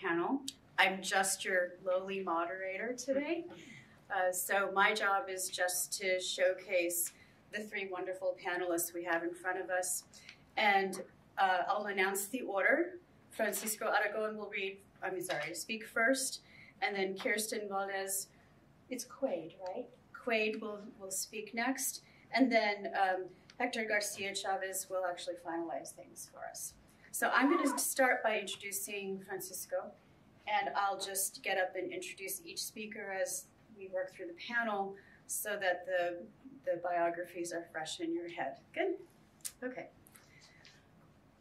panel. I'm just your lowly moderator today. Uh, so my job is just to showcase the three wonderful panelists we have in front of us. And uh, I'll announce the order. Francisco Aragón will read, I'm sorry, speak first, and then Kirstin Valdez, it's Quade, right? Quade will, will speak next, and then um, Hector Garcia Chavez will actually finalize things for us. So I'm going to start by introducing Francisco, and I'll just get up and introduce each speaker as we work through the panel so that the, the biographies are fresh in your head. Good? Okay.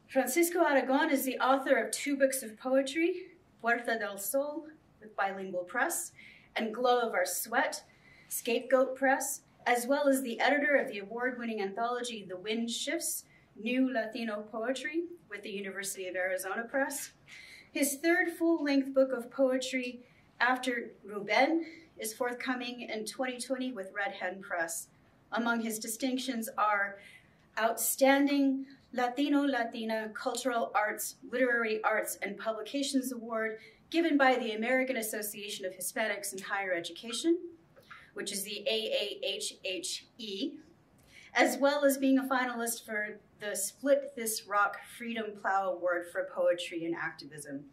Francisco Aragón is the author of two books of poetry, Puerta del Sol with Bilingual Press, and Glow of Our Sweat, Scapegoat Press, as well as the editor of the award-winning anthology The Wind Shifts, New Latino Poetry with the University of Arizona Press. His third full-length book of poetry, After Ruben, is forthcoming in 2020 with Red Hen Press. Among his distinctions are Outstanding Latino Latina Cultural Arts, Literary Arts, and Publications Award given by the American Association of Hispanics in Higher Education, which is the AAHHE, as well as being a finalist for the Split This Rock Freedom Plow Award for Poetry and Activism.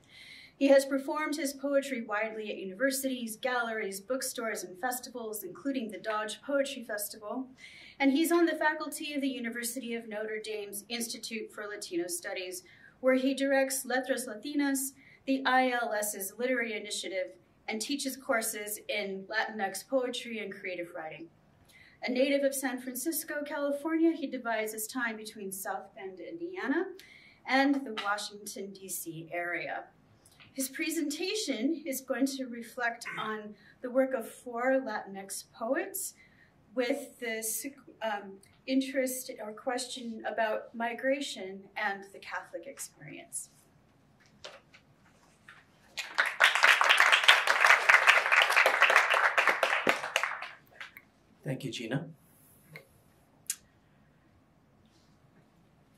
He has performed his poetry widely at universities, galleries, bookstores, and festivals, including the Dodge Poetry Festival, and he's on the faculty of the University of Notre Dame's Institute for Latino Studies, where he directs Letras Latinas, the ILS's literary initiative, and teaches courses in Latinx poetry and creative writing. A native of San Francisco, California, he divides his time between South Bend, Indiana, and the Washington, D.C. area. His presentation is going to reflect on the work of four Latinx poets with this um, interest or question about migration and the Catholic experience. Thank you, Gina.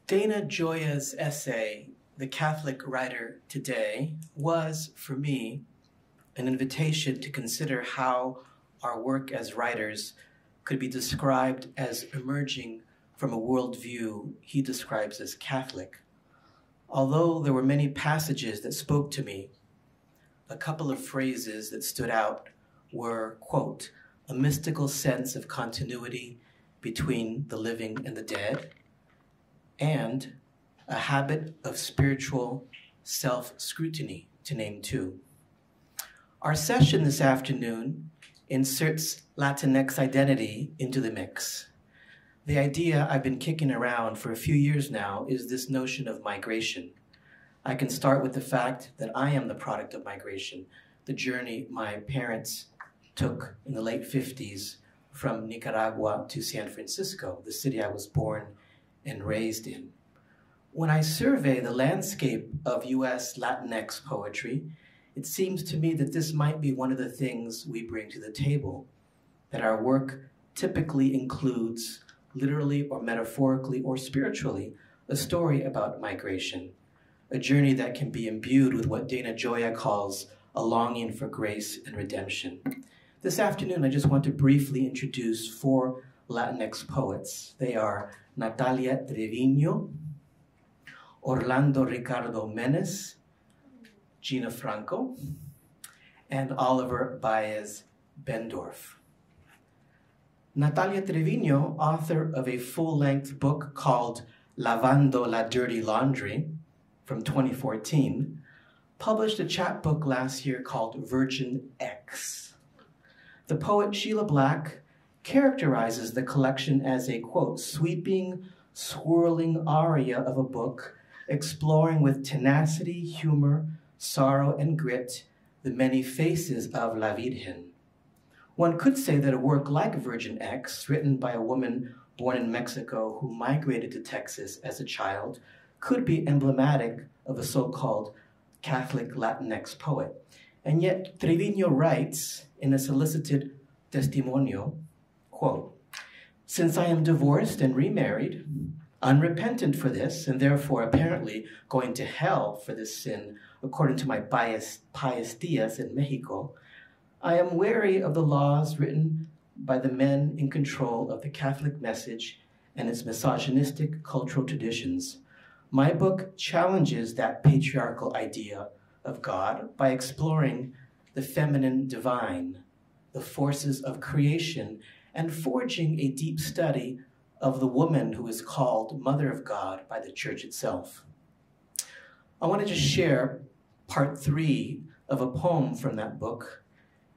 Dana Gioia's essay the Catholic writer today was, for me, an invitation to consider how our work as writers could be described as emerging from a worldview he describes as Catholic. Although there were many passages that spoke to me, a couple of phrases that stood out were, quote, a mystical sense of continuity between the living and the dead, and a habit of spiritual self scrutiny, to name two. Our session this afternoon inserts Latinx identity into the mix. The idea I've been kicking around for a few years now is this notion of migration. I can start with the fact that I am the product of migration, the journey my parents took in the late 50s from Nicaragua to San Francisco, the city I was born and raised in. When I survey the landscape of US Latinx poetry, it seems to me that this might be one of the things we bring to the table, that our work typically includes, literally or metaphorically or spiritually, a story about migration, a journey that can be imbued with what Dana Gioia calls a longing for grace and redemption. This afternoon, I just want to briefly introduce four Latinx poets. They are Natalia Trevino, Orlando Ricardo Menes, Gina Franco, and Oliver Baez Bendorf. Natalia Trevino, author of a full-length book called Lavando la Dirty Laundry from 2014, published a chapbook last year called Virgin X. The poet Sheila Black characterizes the collection as a, quote, sweeping, swirling aria of a book exploring with tenacity, humor, sorrow, and grit the many faces of La Virgen. One could say that a work like Virgin X, written by a woman born in Mexico who migrated to Texas as a child, could be emblematic of a so-called Catholic Latinx poet. And yet Trevino writes in a solicited testimonio, quote, Since I am divorced and remarried, unrepentant for this, and therefore apparently going to hell for this sin, according to my bias, pious tias in Mexico, I am wary of the laws written by the men in control of the Catholic message and its misogynistic cultural traditions. My book challenges that patriarchal idea of God by exploring the feminine divine, the forces of creation, and forging a deep study of the woman who is called Mother of God by the church itself. I want to share part three of a poem from that book,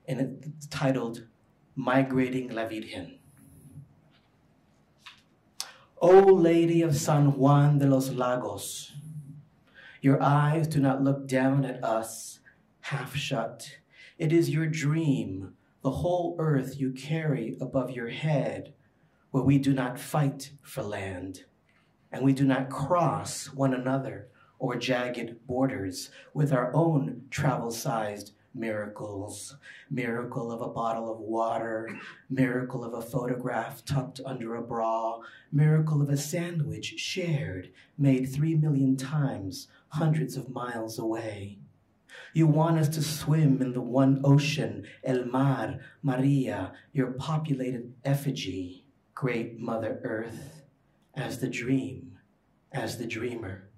and it's titled Migrating La Virgen. O Lady of San Juan de los Lagos, your eyes do not look down at us, half shut. It is your dream, the whole earth you carry above your head, where we do not fight for land, and we do not cross one another or jagged borders with our own travel sized miracles miracle of a bottle of water, miracle of a photograph tucked under a bra, miracle of a sandwich shared, made three million times, hundreds of miles away. You want us to swim in the one ocean, El Mar, Maria, your populated effigy, great Mother Earth, as the dream, as the dreamer.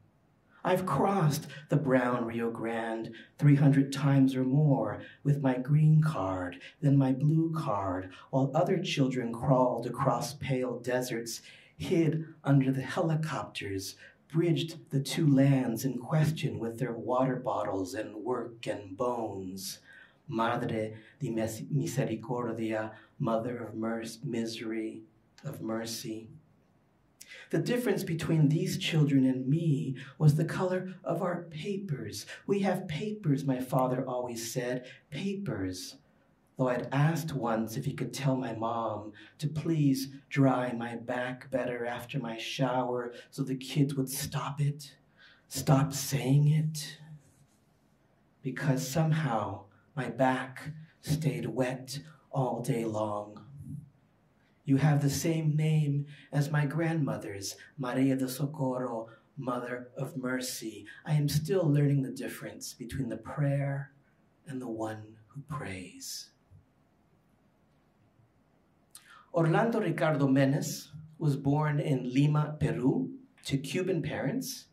I've crossed the brown Rio Grande 300 times or more with my green card, then my blue card, while other children crawled across pale deserts, hid under the helicopters, bridged the two lands in question with their water bottles and work and bones. Madre de Misericordia, Mother of mercy, Misery, of Mercy. The difference between these children and me was the color of our papers. We have papers, my father always said, papers. Though I'd asked once if he could tell my mom to please dry my back better after my shower so the kids would stop it, stop saying it. Because somehow my back stayed wet all day long. You have the same name as my grandmother's, Maria de Socorro, Mother of Mercy. I am still learning the difference between the prayer and the one who prays. Orlando Ricardo Menes was born in Lima, Peru, to Cuban parents.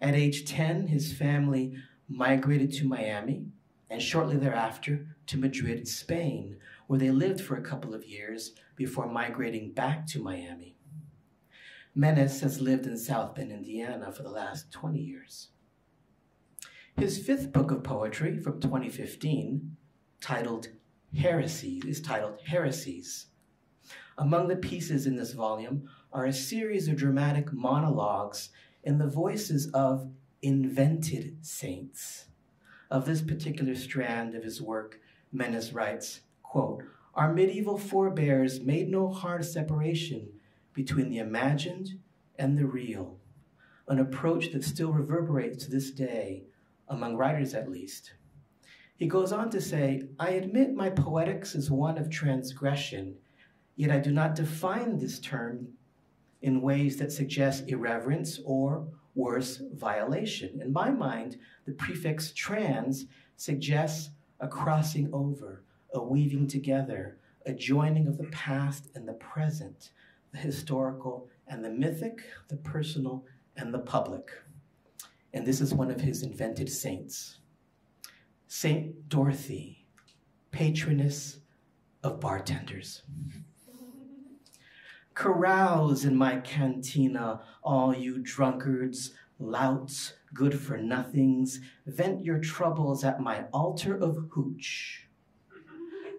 At age 10, his family migrated to Miami, and shortly thereafter to Madrid, Spain, where they lived for a couple of years before migrating back to Miami. Menes has lived in South Bend, Indiana for the last 20 years. His fifth book of poetry from 2015, titled Heresies, is titled Heresies. Among the pieces in this volume are a series of dramatic monologues in the voices of invented saints. Of this particular strand of his work, Menes writes, Quote, Our medieval forebears made no hard separation between the imagined and the real, an approach that still reverberates to this day, among writers at least. He goes on to say, I admit my poetics is one of transgression, yet I do not define this term in ways that suggest irreverence or, worse, violation. In my mind, the prefix trans suggests a crossing over, a weaving together, a joining of the past and the present, the historical and the mythic, the personal and the public. And this is one of his invented saints. Saint Dorothy, patroness of bartenders. Carouse in my cantina, all you drunkards, louts, good for nothings, vent your troubles at my altar of hooch.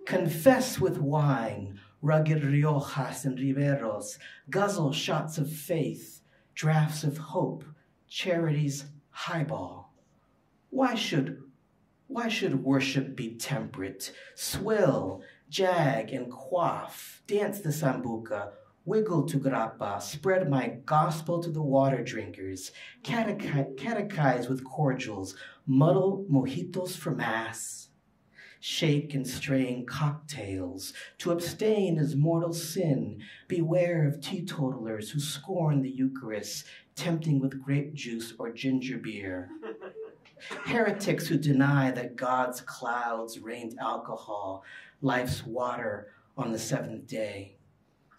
Confess with wine, rugged Riojas and Riberos, guzzle shots of faith, draughts of hope, charity's highball. Why should, why should worship be temperate? Swill, jag, and quaff, dance the sambuca, wiggle to grappa, spread my gospel to the water drinkers, catechize with cordials, muddle mojitos for mass shake and strain cocktails. To abstain is mortal sin. Beware of teetotalers who scorn the Eucharist, tempting with grape juice or ginger beer. Heretics who deny that God's clouds rained alcohol, life's water, on the seventh day.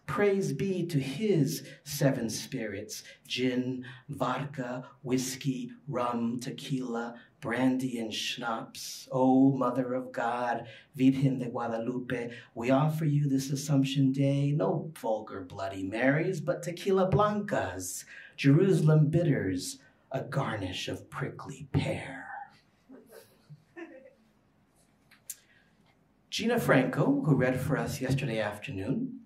Praise be to his seven spirits gin, vodka, whiskey, rum, tequila, brandy, and schnapps. O Mother of God, Virgen de Guadalupe, we offer you this Assumption Day no vulgar Bloody Marys, but tequila blancas, Jerusalem bitters, a garnish of prickly pear. Gina Franco, who read for us yesterday afternoon,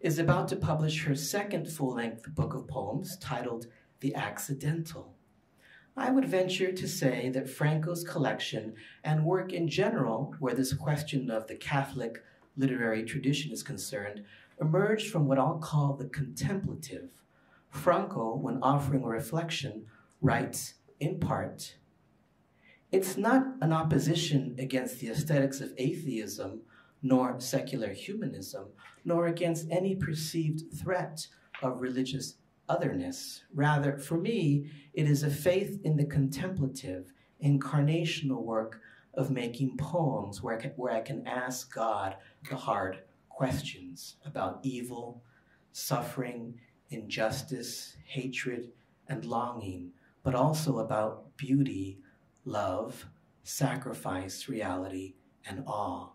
is about to publish her second full length book of poems titled The Accidental. I would venture to say that Franco's collection and work in general, where this question of the Catholic literary tradition is concerned, emerged from what I'll call the contemplative. Franco, when offering a reflection, writes, in part, it's not an opposition against the aesthetics of atheism, nor secular humanism, nor against any perceived threat of religious otherness. Rather, for me, it is a faith in the contemplative, incarnational work of making poems where I can, where I can ask God the hard questions about evil, suffering, injustice, hatred, and longing, but also about beauty, love, sacrifice, reality, and awe.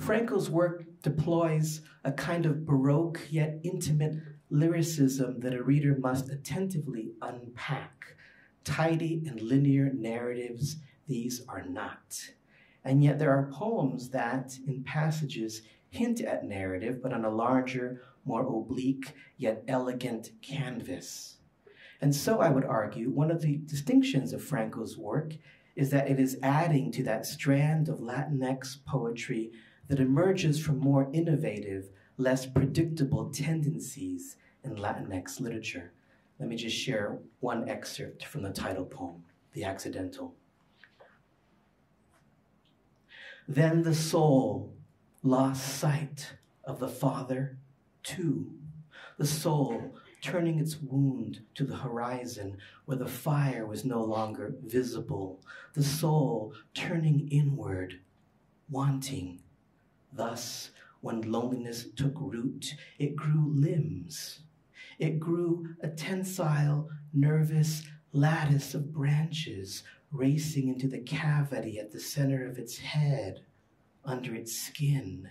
Franco's work deploys a kind of baroque yet intimate lyricism that a reader must attentively unpack. Tidy and linear narratives, these are not. And yet there are poems that, in passages, hint at narrative, but on a larger, more oblique, yet elegant canvas. And so I would argue one of the distinctions of Franco's work is that it is adding to that strand of Latinx poetry that emerges from more innovative, less predictable tendencies in Latinx literature. Let me just share one excerpt from the title poem, The Accidental. Then the soul lost sight of the Father too. The soul turning its wound to the horizon where the fire was no longer visible, the soul turning inward, wanting. Thus, when loneliness took root, it grew limbs. It grew a tensile, nervous lattice of branches racing into the cavity at the center of its head, under its skin,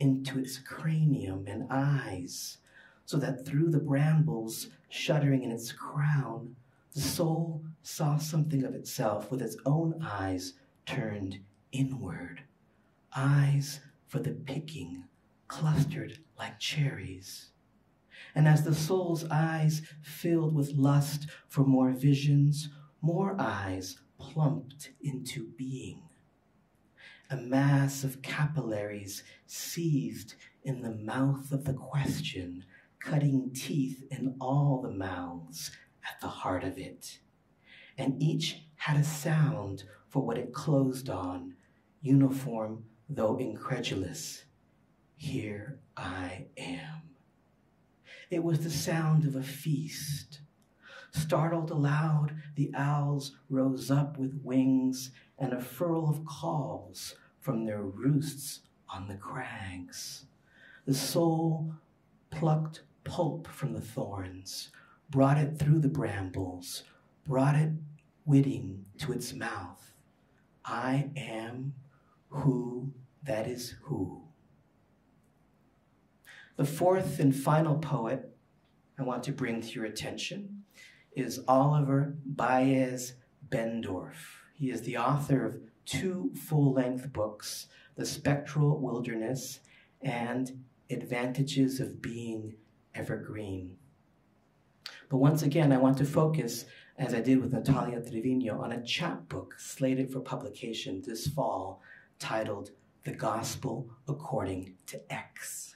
into its cranium and eyes so that through the brambles shuddering in its crown, the soul saw something of itself with its own eyes turned inward, eyes for the picking, clustered like cherries. And as the soul's eyes filled with lust for more visions, more eyes plumped into being. A mass of capillaries seized in the mouth of the question cutting teeth in all the mouths at the heart of it. And each had a sound for what it closed on, uniform though incredulous. Here I am. It was the sound of a feast. Startled aloud, the owls rose up with wings and a furl of calls from their roosts on the crags. The soul plucked pulp from the thorns, brought it through the brambles, brought it witting to its mouth. I am who that is who. The fourth and final poet I want to bring to your attention is Oliver Baez Bendorf. He is the author of two full length books, The Spectral Wilderness and Advantages of Being evergreen. But once again, I want to focus, as I did with Natalia Trevino, on a chapbook slated for publication this fall titled The Gospel According to X.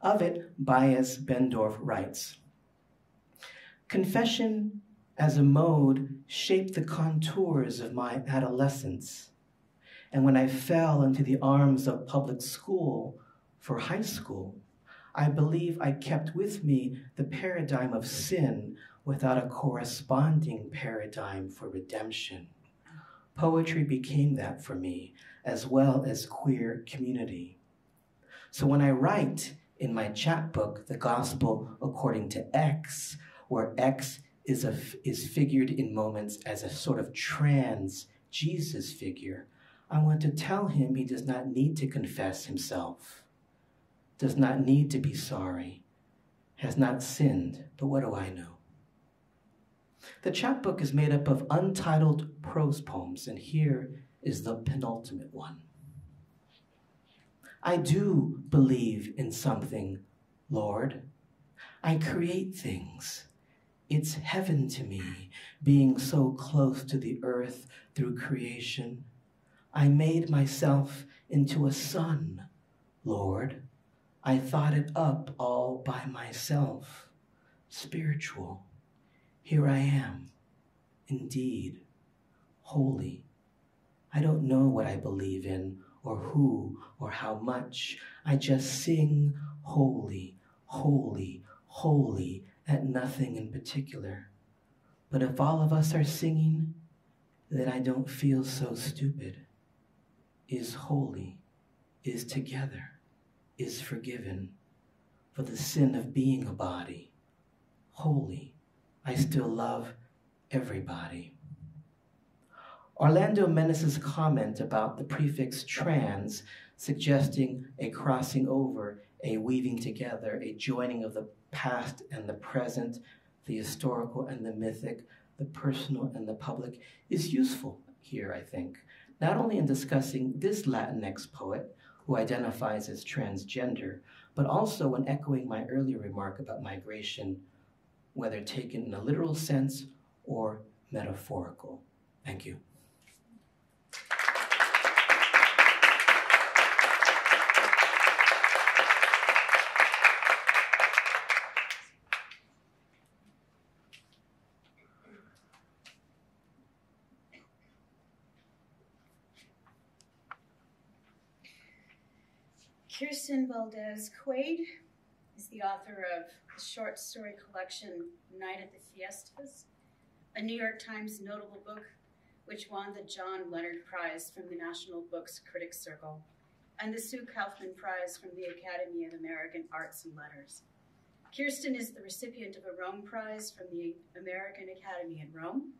Of it, Baez Bendorf writes Confession as a mode shaped the contours of my adolescence. And when I fell into the arms of public school for high school, I believe I kept with me the paradigm of sin without a corresponding paradigm for redemption. Poetry became that for me, as well as queer community. So when I write in my chapbook, The Gospel According to X, where X is, a, is figured in moments as a sort of trans Jesus figure, I want to tell him he does not need to confess himself, does not need to be sorry, has not sinned, but what do I know? The chapbook is made up of untitled prose poems, and here is the penultimate one. I do believe in something, Lord. I create things. It's heaven to me, being so close to the earth through creation. I made myself into a son, Lord. I thought it up all by myself. Spiritual. Here I am, indeed, holy. I don't know what I believe in, or who, or how much. I just sing holy, holy, holy at nothing in particular. But if all of us are singing, then I don't feel so stupid. Is holy, is together, is forgiven for the sin of being a body. Holy, I still love everybody. Orlando Menes's comment about the prefix trans suggesting a crossing over, a weaving together, a joining of the past and the present, the historical and the mythic, the personal and the public, is useful here, I think, not only in discussing this Latinx poet who identifies as transgender, but also when echoing my earlier remark about migration, whether taken in a literal sense or metaphorical. Thank you. Kirstin Valdez Quade is the author of the short story collection Night at the Fiestas, a New York Times notable book which won the John Leonard Prize from the National Books Critics Circle and the Sue Kaufman Prize from the Academy of American Arts and Letters. Kirsten is the recipient of a Rome Prize from the American Academy in Rome,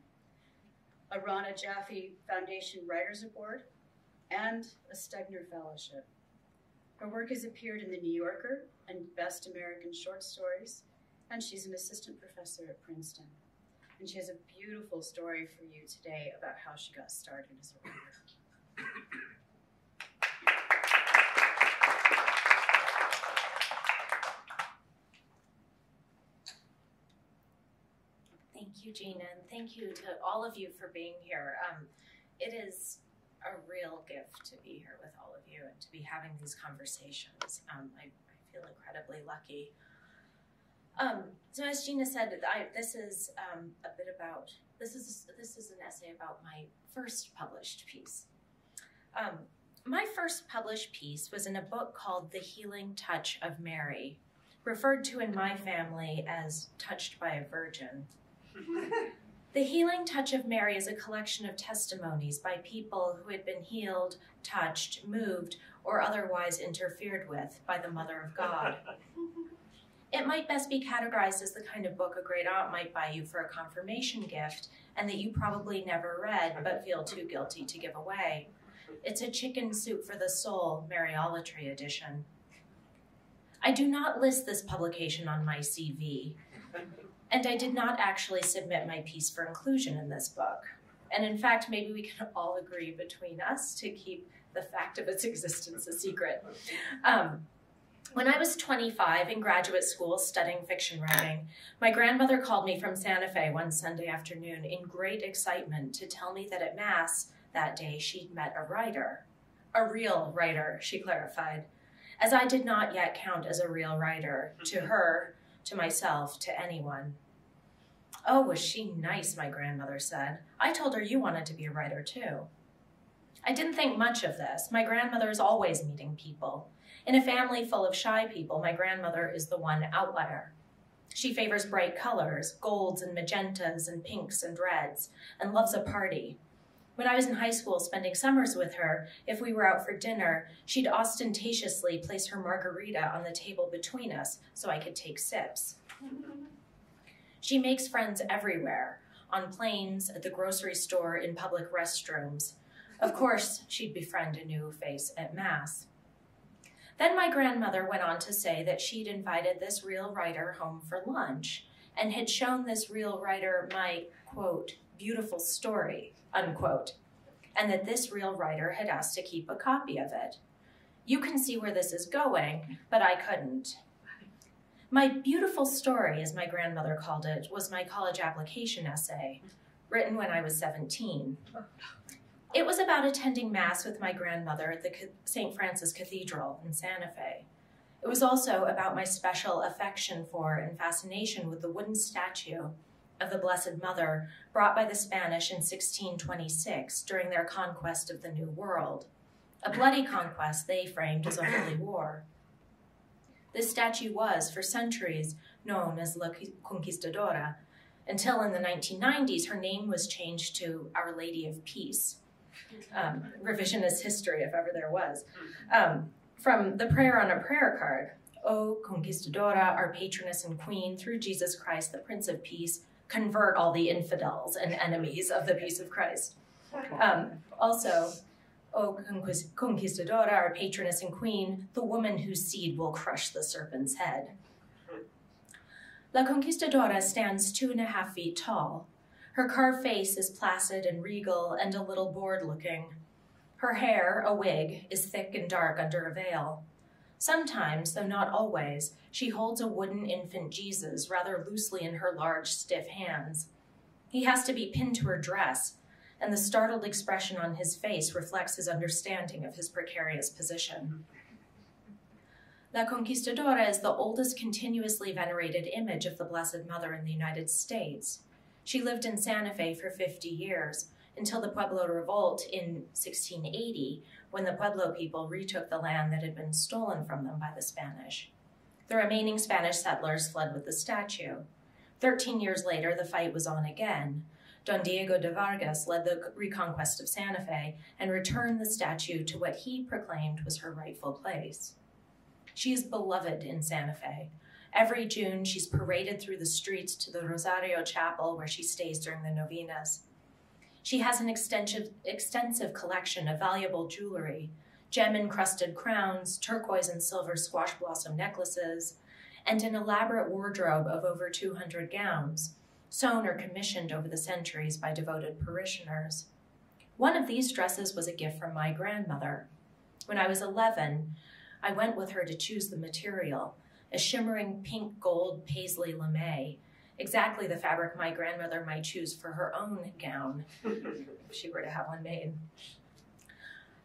a Rona Jaffe Foundation Writers Award, and a Stegner Fellowship. Her work has appeared in The New Yorker and Best American Short Stories, and she's an assistant professor at Princeton. And she has a beautiful story for you today about how she got started as a writer. Thank you, Gina, and thank you to all of you for being here. Um, it is a real gift to be here with all of you and to be having these conversations. Um, I, I, feel incredibly lucky. Um, so as Gina said, I, this is um, a bit about this is this is an essay about my first published piece. Um, my first published piece was in a book called The Healing Touch of Mary, referred to in my family as Touched by a Virgin. The Healing Touch of Mary is a collection of testimonies by people who had been healed, touched, moved, or otherwise interfered with by the Mother of God. It might best be categorized as the kind of book a great aunt might buy you for a confirmation gift and that you probably never read but feel too guilty to give away. It's a chicken soup for the soul Mariolatry edition. I do not list this publication on my CV and I did not actually submit my piece for inclusion in this book. And in fact, maybe we can all agree between us to keep the fact of its existence a secret. Um, when I was 25 in graduate school studying fiction writing, my grandmother called me from Santa Fe one Sunday afternoon in great excitement to tell me that at Mass that day she'd met a writer. A real writer, she clarified, as I did not yet count as a real writer. To her, to myself, to anyone. Oh, was she nice, my grandmother said. I told her you wanted to be a writer too. I didn't think much of this. My grandmother is always meeting people. In a family full of shy people, my grandmother is the one outlier. She favors bright colors, golds and magentas and pinks and reds, and loves a party. When I was in high school spending summers with her, if we were out for dinner, she'd ostentatiously place her margarita on the table between us so I could take sips. She makes friends everywhere on planes, at the grocery store, in public restrooms. Of course, she'd befriend a new face at Mass. Then my grandmother went on to say that she'd invited this real writer home for lunch and had shown this real writer my, quote, beautiful story, unquote, and that this real writer had asked to keep a copy of it. You can see where this is going, but I couldn't. My beautiful story, as my grandmother called it, was my college application essay, written when I was 17. It was about attending Mass with my grandmother at the St. Francis Cathedral in Santa Fe. It was also about my special affection for and fascination with the wooden statue of the Blessed Mother brought by the Spanish in 1626 during their conquest of the New World, a bloody conquest they framed as a holy war. This statue was, for centuries, known as La Conquistadora, until in the 1990s her name was changed to Our Lady of Peace, um, revisionist history, if ever there was. Um, from the prayer on a prayer card, O Conquistadora, our patroness and queen, through Jesus Christ, the Prince of Peace, convert all the infidels and enemies of the peace of Christ. Um, also, O Conquistadora, our patroness and queen, the woman whose seed will crush the serpent's head. La Conquistadora stands two and a half feet tall, her carved face is placid and regal and a little bored looking. Her hair, a wig, is thick and dark under a veil. Sometimes, though not always, she holds a wooden infant Jesus rather loosely in her large, stiff hands. He has to be pinned to her dress, and the startled expression on his face reflects his understanding of his precarious position. La Conquistadora is the oldest continuously venerated image of the Blessed Mother in the United States. She lived in Santa Fe for 50 years until the Pueblo Revolt in 1680, when the Pueblo people retook the land that had been stolen from them by the Spanish. The remaining Spanish settlers fled with the statue. Thirteen years later, the fight was on again. Don Diego de Vargas led the reconquest of Santa Fe and returned the statue to what he proclaimed was her rightful place. She is beloved in Santa Fe, Every June, she's paraded through the streets to the Rosario Chapel where she stays during the novenas. She has an extensive, extensive collection of valuable jewelry, gem encrusted crowns, turquoise and silver squash blossom necklaces, and an elaborate wardrobe of over 200 gowns, sewn or commissioned over the centuries by devoted parishioners. One of these dresses was a gift from my grandmother. When I was 11, I went with her to choose the material a shimmering pink gold paisley lame, exactly the fabric my grandmother might choose for her own gown if she were to have one made.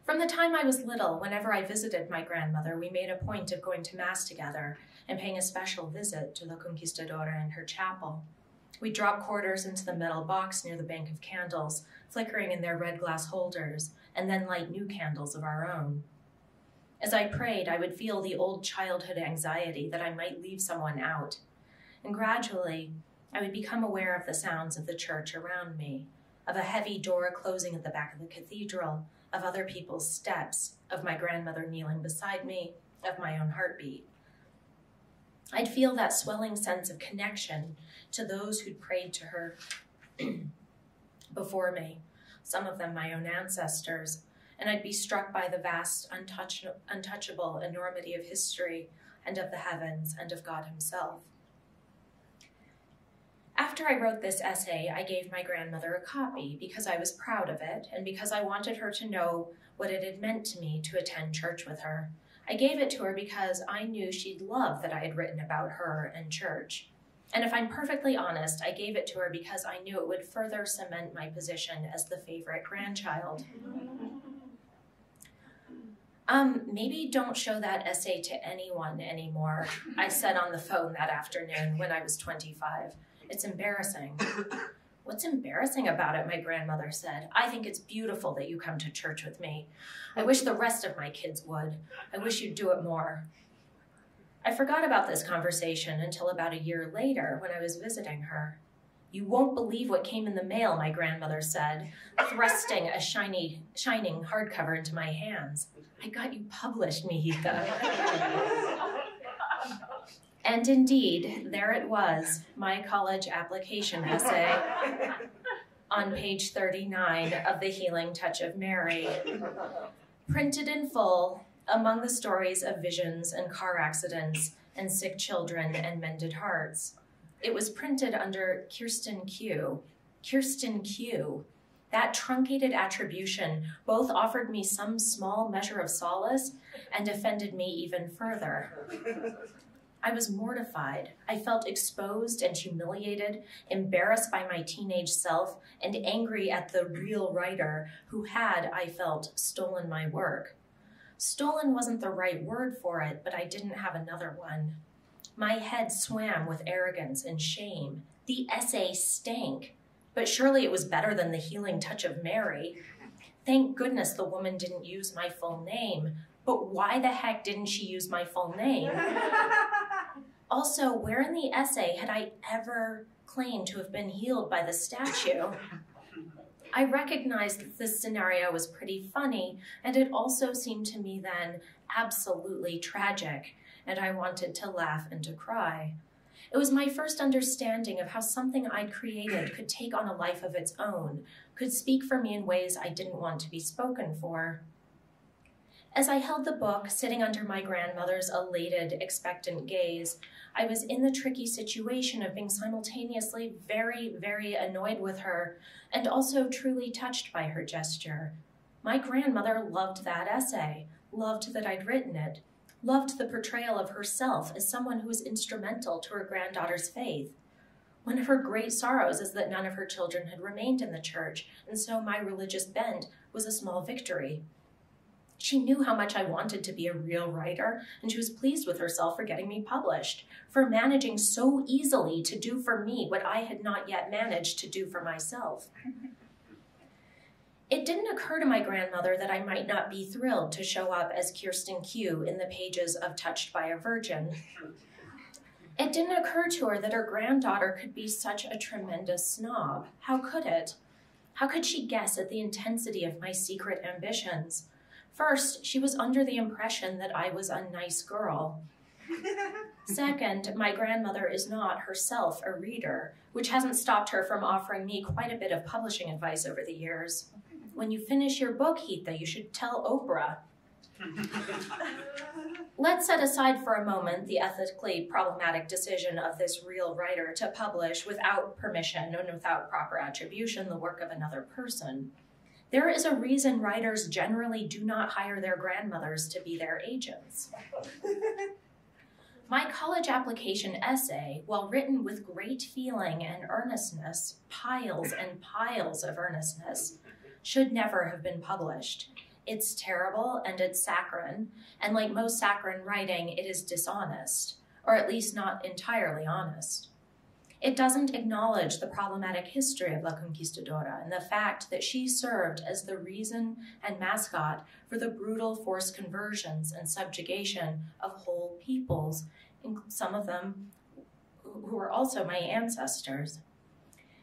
From the time I was little, whenever I visited my grandmother, we made a point of going to Mass together and paying a special visit to La Conquistadora and her chapel. We'd drop quarters into the metal box near the bank of candles, flickering in their red glass holders, and then light new candles of our own. As I prayed, I would feel the old childhood anxiety that I might leave someone out. And gradually, I would become aware of the sounds of the church around me, of a heavy door closing at the back of the cathedral, of other people's steps, of my grandmother kneeling beside me, of my own heartbeat. I'd feel that swelling sense of connection to those who'd prayed to her before me, some of them my own ancestors, and I'd be struck by the vast, untouch- untouchable enormity of history and of the heavens and of God Himself. After I wrote this essay, I gave my grandmother a copy because I was proud of it and because I wanted her to know what it had meant to me to attend church with her. I gave it to her because I knew she'd love that I had written about her and church. And if I'm perfectly honest, I gave it to her because I knew it would further cement my position as the favorite grandchild. Um, maybe don't show that essay to anyone anymore, I said on the phone that afternoon when I was 25. It's embarrassing. What's embarrassing about it? My grandmother said. I think it's beautiful that you come to church with me. I wish the rest of my kids would. I wish you'd do it more. I forgot about this conversation until about a year later when I was visiting her. You won't believe what came in the mail, my grandmother said, thrusting a shiny, shining hardcover into my hands. I got you published, Mijita. and indeed, there it was, my college application essay on page 39 of The Healing Touch of Mary. Printed in full, among the stories of visions and car accidents and sick children and mended hearts. It was printed under Kirstin Q. Kirstin Q. That truncated attribution both offered me some small measure of solace and offended me even further. I was mortified. I felt exposed and humiliated, embarrassed by my teenage self, and angry at the real writer who had, I felt, stolen my work. Stolen wasn't the right word for it, but I didn't have another one. My head swam with arrogance and shame. The essay stank, but surely it was better than the healing touch of Mary. Thank goodness the woman didn't use my full name, but why the heck didn't she use my full name? also, where in the essay had I ever claimed to have been healed by the statue? I recognized that this scenario was pretty funny, and it also seemed to me then absolutely tragic, and I wanted to laugh and to cry. It was my first understanding of how something I'd created could take on a life of its own, could speak for me in ways I didn't want to be spoken for. As I held the book, sitting under my grandmother's elated, expectant gaze, I was in the tricky situation of being simultaneously very, very annoyed with her and also truly touched by her gesture. My grandmother loved that essay, loved that I'd written it, loved the portrayal of herself as someone who was instrumental to her granddaughter's faith. One of her great sorrows is that none of her children had remained in the church, and so my religious bent was a small victory. She knew how much I wanted to be a real writer, and she was pleased with herself for getting me published, for managing so easily to do for me what I had not yet managed to do for myself. It didn't occur to my grandmother that I might not be thrilled to show up as Kirstin Q in the pages of Touched by a Virgin. It didn't occur to her that her granddaughter could be such a tremendous snob. How could it? How could she guess at the intensity of my secret ambitions? First, she was under the impression that I was a nice girl. Second, my grandmother is not herself a reader, which hasn't stopped her from offering me quite a bit of publishing advice over the years. When you finish your book, Hita, you should tell Oprah. Let's set aside for a moment the ethically problematic decision of this real writer to publish without permission and without proper attribution the work of another person. There is a reason writers generally do not hire their grandmothers to be their agents. My college application essay, while written with great feeling and earnestness, piles and piles of earnestness, should never have been published. It's terrible and it's saccharine, and like most saccharine writing, it is dishonest, or at least not entirely honest. It doesn't acknowledge the problematic history of La Conquistadora and the fact that she served as the reason and mascot for the brutal forced conversions and subjugation of whole peoples, some of them who were also my ancestors.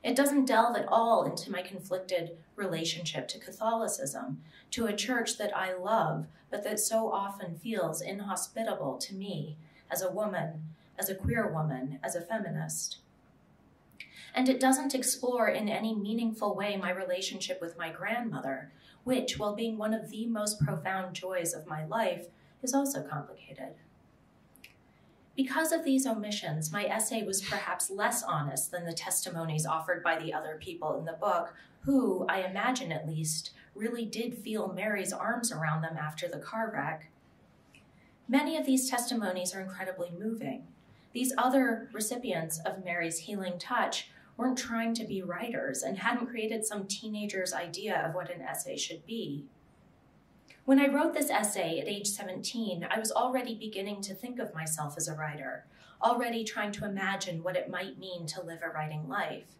It doesn't delve at all into my conflicted relationship to Catholicism, to a church that I love, but that so often feels inhospitable to me as a woman, as a queer woman, as a feminist and it doesn't explore in any meaningful way my relationship with my grandmother, which, while being one of the most profound joys of my life, is also complicated. Because of these omissions, my essay was perhaps less honest than the testimonies offered by the other people in the book, who, I imagine at least, really did feel Mary's arms around them after the car wreck. Many of these testimonies are incredibly moving. These other recipients of Mary's healing touch weren't trying to be writers and hadn't created some teenager's idea of what an essay should be. When I wrote this essay at age 17, I was already beginning to think of myself as a writer, already trying to imagine what it might mean to live a writing life.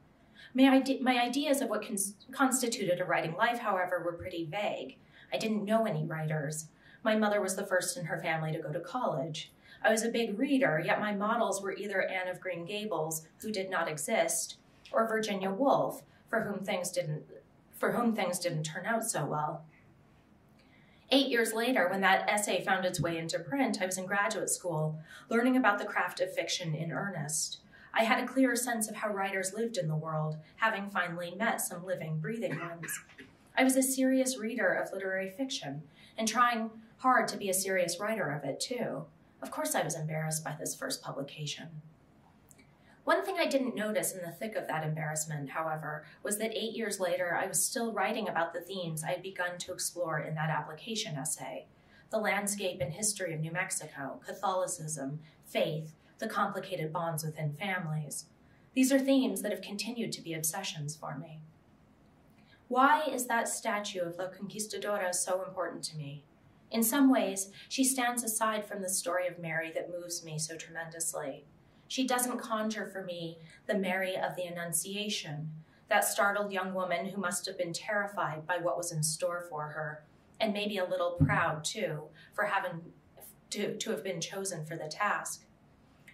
My, ide- my ideas of what constituted a writing life, however, were pretty vague. I didn't know any writers. My mother was the first in her family to go to college. I was a big reader, yet my models were either Anne of Green Gables, who did not exist, or Virginia Woolf, for whom things didn't for whom things didn't turn out so well. Eight years later, when that essay found its way into print, I was in graduate school, learning about the craft of fiction in earnest. I had a clearer sense of how writers lived in the world, having finally met some living, breathing ones. I was a serious reader of literary fiction, and trying hard to be a serious writer of it, too. Of course, I was embarrassed by this first publication. One thing I didn't notice in the thick of that embarrassment, however, was that eight years later, I was still writing about the themes I had begun to explore in that application essay the landscape and history of New Mexico, Catholicism, faith, the complicated bonds within families. These are themes that have continued to be obsessions for me. Why is that statue of La Conquistadora so important to me? In some ways, she stands aside from the story of Mary that moves me so tremendously. She doesn't conjure for me the Mary of the Annunciation, that startled young woman who must have been terrified by what was in store for her, and maybe a little proud, too, for having to, to have been chosen for the task.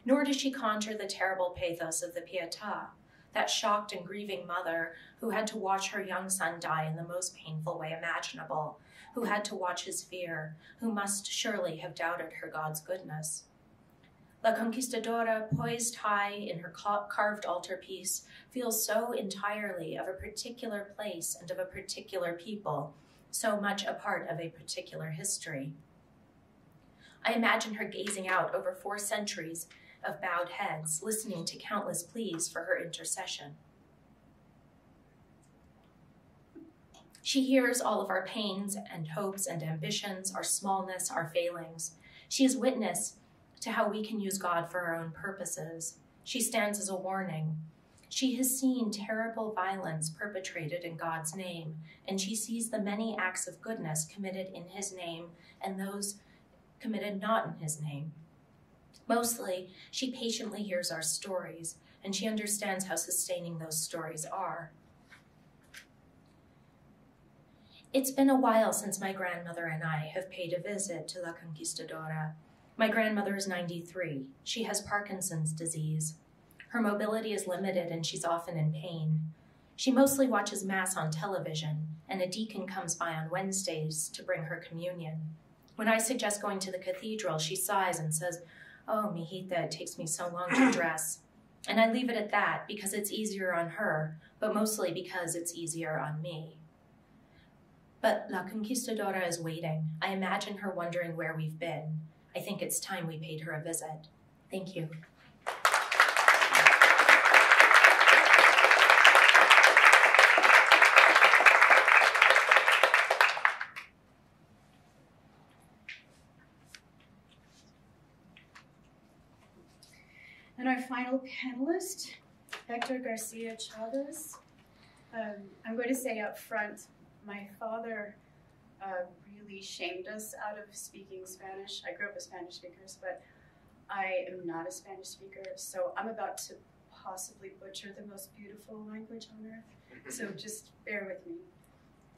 Nor does she conjure the terrible pathos of the Pietà, that shocked and grieving mother who had to watch her young son die in the most painful way imaginable, who had to watch his fear, who must surely have doubted her God's goodness. La Conquistadora, poised high in her carved altarpiece, feels so entirely of a particular place and of a particular people, so much a part of a particular history. I imagine her gazing out over four centuries of bowed heads, listening to countless pleas for her intercession. She hears all of our pains and hopes and ambitions, our smallness, our failings. She is witness to how we can use God for our own purposes. She stands as a warning. She has seen terrible violence perpetrated in God's name, and she sees the many acts of goodness committed in His name and those committed not in His name. Mostly, she patiently hears our stories, and she understands how sustaining those stories are. It's been a while since my grandmother and I have paid a visit to La Conquistadora. My grandmother is 93. She has Parkinson's disease. Her mobility is limited and she's often in pain. She mostly watches Mass on television, and a deacon comes by on Wednesdays to bring her communion. When I suggest going to the cathedral, she sighs and says, Oh, mijita, it takes me so long to dress. And I leave it at that because it's easier on her, but mostly because it's easier on me. But La Conquistadora is waiting. I imagine her wondering where we've been. I think it's time we paid her a visit. Thank you. And our final panelist, Hector Garcia Chavez. Um, I'm going to say up front, my father uh, really shamed us out of speaking Spanish. I grew up with Spanish speakers, but I am not a Spanish speaker, so I'm about to possibly butcher the most beautiful language on earth. So just bear with me.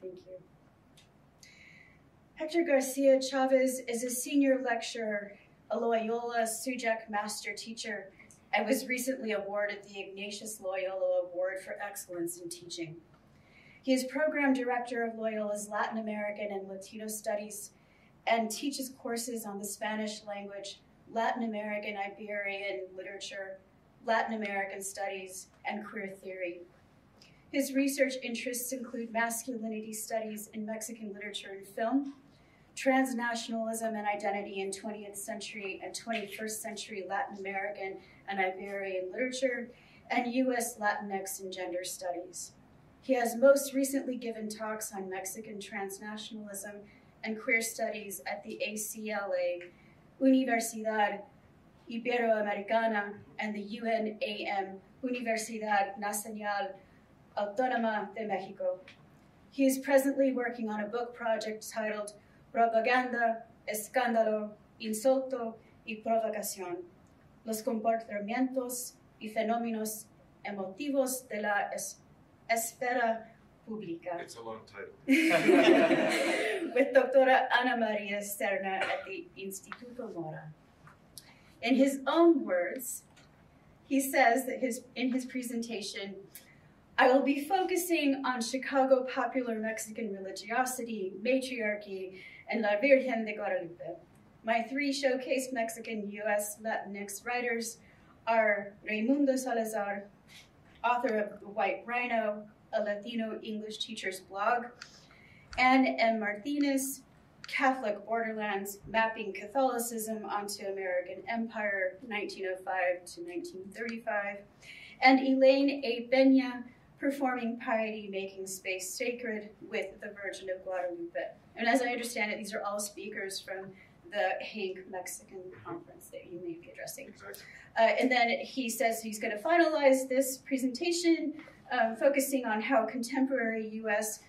Thank you. Hector Garcia Chavez is a senior lecturer, a Loyola Sujack master teacher, and was recently awarded the Ignatius Loyola Award for Excellence in Teaching. He is program director of Loyola's Latin American and Latino Studies and teaches courses on the Spanish language, Latin American Iberian literature, Latin American studies, and queer theory. His research interests include masculinity studies in Mexican literature and film, transnationalism and identity in 20th century and 21st century Latin American and Iberian literature, and U.S. Latinx and gender studies. He has most recently given talks on Mexican transnationalism and queer studies at the ACLA, Universidad Iberoamericana, and the UNAM, Universidad Nacional Autónoma de Mexico. He is presently working on a book project titled Propaganda, Escándalo, Insulto y Provocación, los comportamientos y fenómenos Emotivos de la es- Esfera Pública It's a long title. with Doctora Ana Maria Serna at the Instituto Mora. In his own words, he says that his in his presentation, I will be focusing on Chicago popular Mexican religiosity, matriarchy, and La Virgen de Guadalupe. My three showcase Mexican US Latinx writers are Raimundo Salazar, author of The White Rhino, a Latino English teacher's blog, Anne M. Martinez, Catholic Borderlands, Mapping Catholicism onto American Empire, 1905 to 1935, and Elaine A. Peña, Performing Piety, Making Space Sacred with the Virgin of Guadalupe. And as I understand it, these are all speakers from the Hank Mexican Conference that you may be addressing. Exactly. Uh, and then he says he's going to finalize this presentation, um, focusing on how contemporary U.S.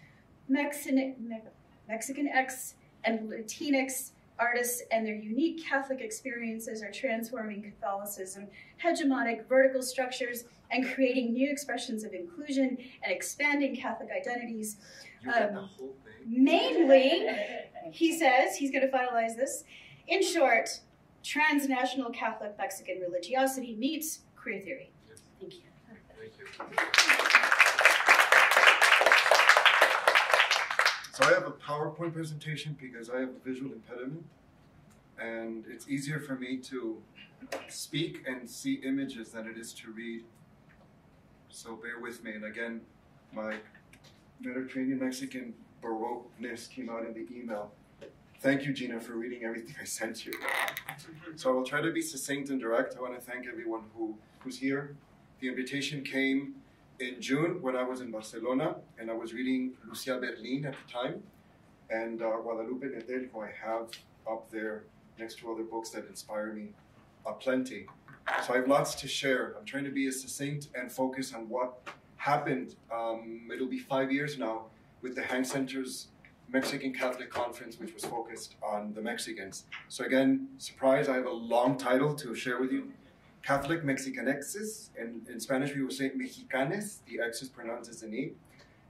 Mexican, Me- Mexican X and Latinx artists and their unique Catholic experiences are transforming Catholicism, hegemonic vertical structures, and creating new expressions of inclusion and expanding Catholic identities. You read Um, the whole thing? Mainly, he says he's going to finalize this. In short, transnational Catholic Mexican religiosity meets queer theory. Yes. Thank you. Thank you. So I have a PowerPoint presentation because I have a visual impediment, and it's easier for me to speak and see images than it is to read. So bear with me. And again, my Mediterranean Mexican Baroqueness came out in the email. Thank you, Gina, for reading everything I sent you. So I will try to be succinct and direct. I want to thank everyone who, who's here. The invitation came in June when I was in Barcelona and I was reading Lucia Berlin at the time and uh, Guadalupe Nettel, who I have up there next to other books that inspire me uh, plenty. So I have lots to share. I'm trying to be as succinct and focus on what happened. Um, it'll be five years now with the Hank Center's Mexican Catholic Conference, which was focused on the Mexicans. So again, surprise, I have a long title to share with you. Catholic Mexicanexes, and in Spanish we would say Mexicanes, the X is pronounced as an E.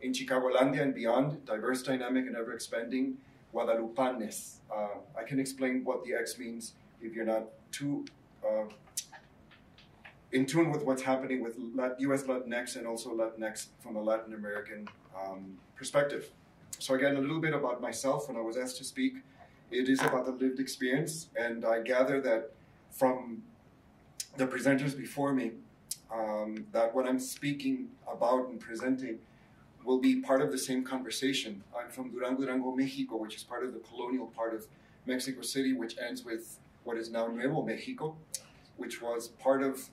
In Chicagolandia and beyond, diverse, dynamic, and ever expanding Guadalupanes. Uh, I can explain what the X means if you're not too uh, in tune with what's happening with US Latinx and also Latinx from a Latin American um, perspective. So, again, a little bit about myself when I was asked to speak. It is about the lived experience, and I gather that from the presenters before me um, that what I'm speaking about and presenting will be part of the same conversation. I'm from Durango, Durango, Mexico, which is part of the colonial part of Mexico City, which ends with what is now Nuevo Mexico, which was part of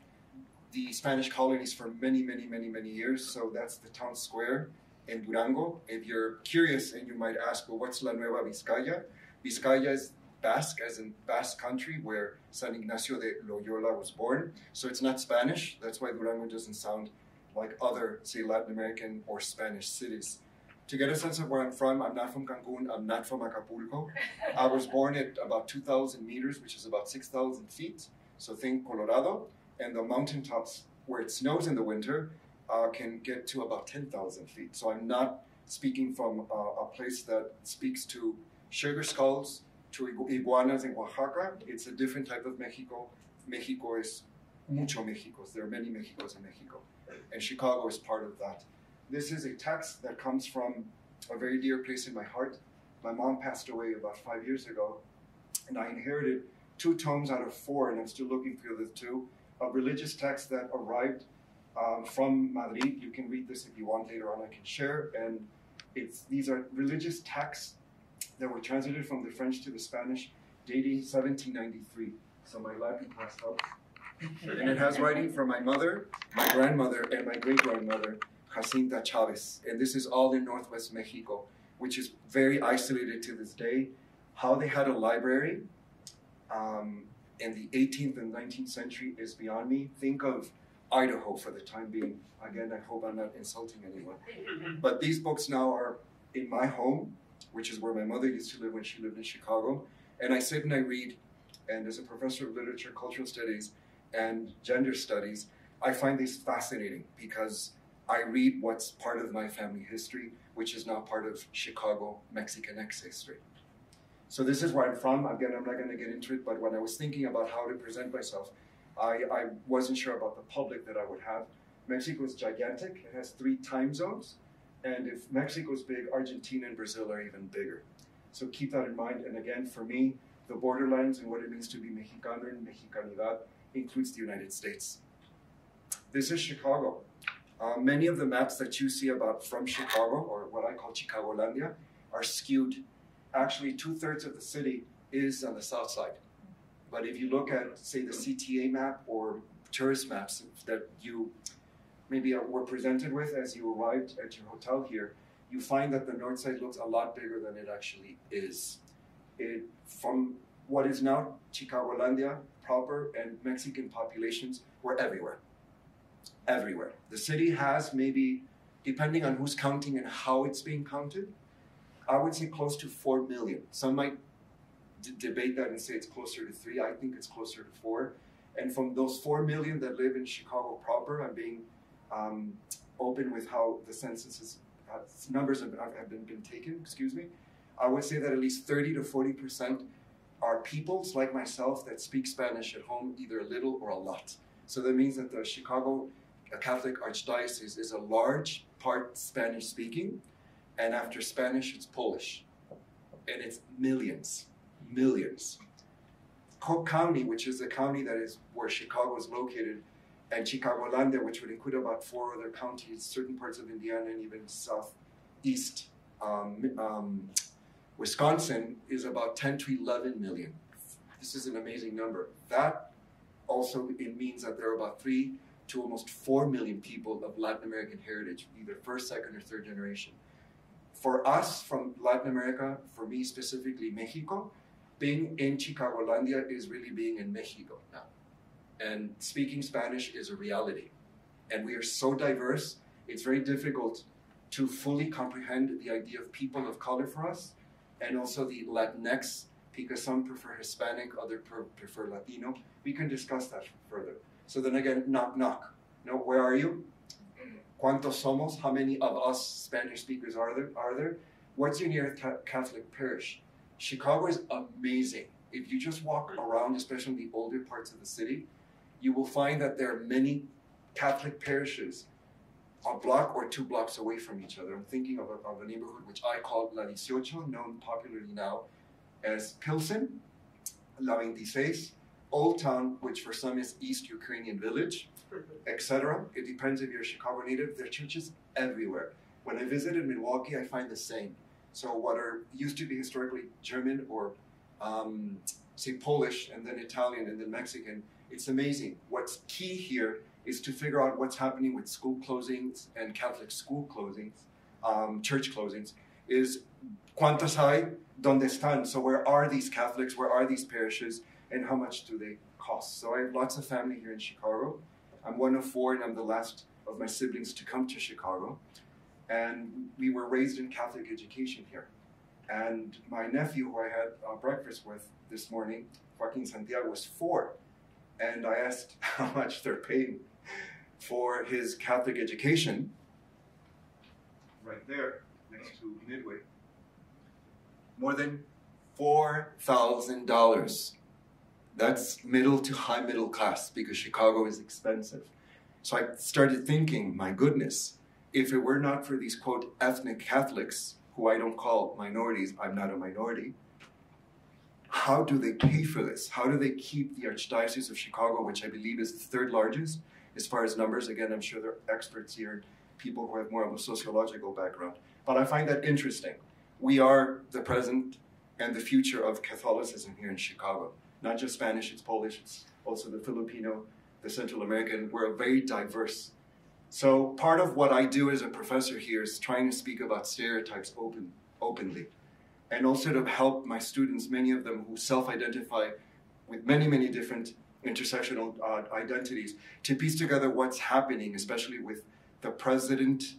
the Spanish colonies for many, many, many, many years. So that's the town square in Durango. If you're curious and you might ask, well, what's La Nueva Vizcaya? Vizcaya is Basque, as in Basque country, where San Ignacio de Loyola was born. So it's not Spanish. That's why Durango doesn't sound like other, say, Latin American or Spanish cities. To get a sense of where I'm from, I'm not from Cancun, I'm not from Acapulco. I was born at about 2,000 meters, which is about 6,000 feet. So think Colorado, and the mountaintops where it snows in the winter uh, can get to about 10,000 feet. So I'm not speaking from uh, a place that speaks to sugar skulls, to igu- iguanas in Oaxaca. It's a different type of Mexico. Mexico is mucho Mexicos. There are many Mexicos in Mexico. And Chicago is part of that. This is a text that comes from a very dear place in my heart. My mom passed away about five years ago, and I inherited two tomes out of four, and I'm still looking for the two, of religious texts that arrived um, from Madrid. You can read this if you want later on, I can share. And it's these are religious texts that were translated from the French to the Spanish, dating 1793. So my Latin class helps. And it has writing from my mother, my grandmother, and my great grandmother, Jacinta Chavez. And this is all in Northwest Mexico, which is very isolated to this day. How they had a library um, in the 18th and 19th century is beyond me. Think of Idaho for the time being. Again, I hope I'm not insulting anyone. But these books now are in my home, which is where my mother used to live when she lived in Chicago. And I sit and I read. And as a professor of literature, cultural studies, and gender studies, I find these fascinating because I read what's part of my family history, which is now part of Chicago Mexicanx history. So this is where I'm from. Again, I'm not going to get into it, but when I was thinking about how to present myself, I, I wasn't sure about the public that I would have. Mexico is gigantic. It has three time zones. And if Mexico's big, Argentina and Brazil are even bigger. So keep that in mind. And again, for me, the borderlands and what it means to be Mexicano and Mexicanidad includes the United States. This is Chicago. Uh, many of the maps that you see about from Chicago, or what I call Chicagolandia, are skewed. Actually, two thirds of the city is on the south side. But if you look at, say, the CTA map or tourist maps that you maybe were presented with as you arrived at your hotel here, you find that the north side looks a lot bigger than it actually is. It, from what is now Chicagolandia proper and Mexican populations were everywhere. Everywhere. The city has maybe, depending on who's counting and how it's being counted, I would say close to 4 million. Some might d- debate that and say it's closer to three. I think it's closer to four. And from those 4 million that live in Chicago proper, I'm being um, open with how the census uh, numbers have, have been, been taken, excuse me. I would say that at least 30 to 40% are peoples like myself that speak Spanish at home, either a little or a lot. So that means that the Chicago Catholic Archdiocese is a large part Spanish speaking, and after Spanish, it's Polish. And it's millions, millions. Cook County, which is the county that is where Chicago is located, and Chicagolandia, which would include about four other counties, certain parts of Indiana, and even southeast um, um, Wisconsin, is about 10 to 11 million. This is an amazing number. That also it means that there are about three to almost four million people of Latin American heritage, either first, second, or third generation. For us from Latin America, for me specifically Mexico, being in Chicagolandia is really being in Mexico now. And speaking Spanish is a reality. And we are so diverse, it's very difficult to fully comprehend the idea of people of color for us and also the Latinx, because some prefer Hispanic, others prefer Latino. We can discuss that further. So then again, knock, knock. No, where are you? ¿Cuántos somos? How many of us Spanish speakers are there? Are there? What's your nearest Catholic parish? Chicago is amazing. If you just walk around, especially in the older parts of the city, you will find that there are many Catholic parishes a block or two blocks away from each other. I'm thinking of a, of a neighborhood which I call La 18, known popularly now as Pilsen, La 26, Old Town, which for some is East Ukrainian Village, etc. It depends if you're a Chicago native. There are churches everywhere. When I visited Milwaukee, I find the same. So what are used to be historically German or um, say Polish and then Italian and then Mexican, it's amazing. What's key here is to figure out what's happening with school closings and Catholic school closings, um, church closings, is cuántos hay, dónde están? So where are these Catholics? Where are these parishes? And how much do they cost. So I have lots of family here in Chicago. I'm one of four, and I'm the last of my siblings to come to Chicago. And we were raised in Catholic education here. And my nephew, who I had uh, breakfast with this morning, Joaquin Santiago, was four. And I asked how much they're paying for his Catholic education. Right there, next to Midway. More than $4,000 that's middle to high middle class because Chicago is expensive. So I started thinking, my goodness, if it were not for these quote ethnic Catholics, who I don't call minorities, I'm not a minority, how do they pay for this? How do they keep the Archdiocese of Chicago, which I believe is the third largest as far as numbers? Again, I'm sure there are experts here, people who have more of a sociological background. But I find that interesting. We are the present and the future of Catholicism here in Chicago not just Spanish, it's Polish, it's also the Filipino, the Central American. We're very diverse. So part of what I do as a professor here is trying to speak about stereotypes open, openly. And also to help my students, many of them who self-identify with many, many different intersectional uh, identities, to piece together what's happening, especially with the president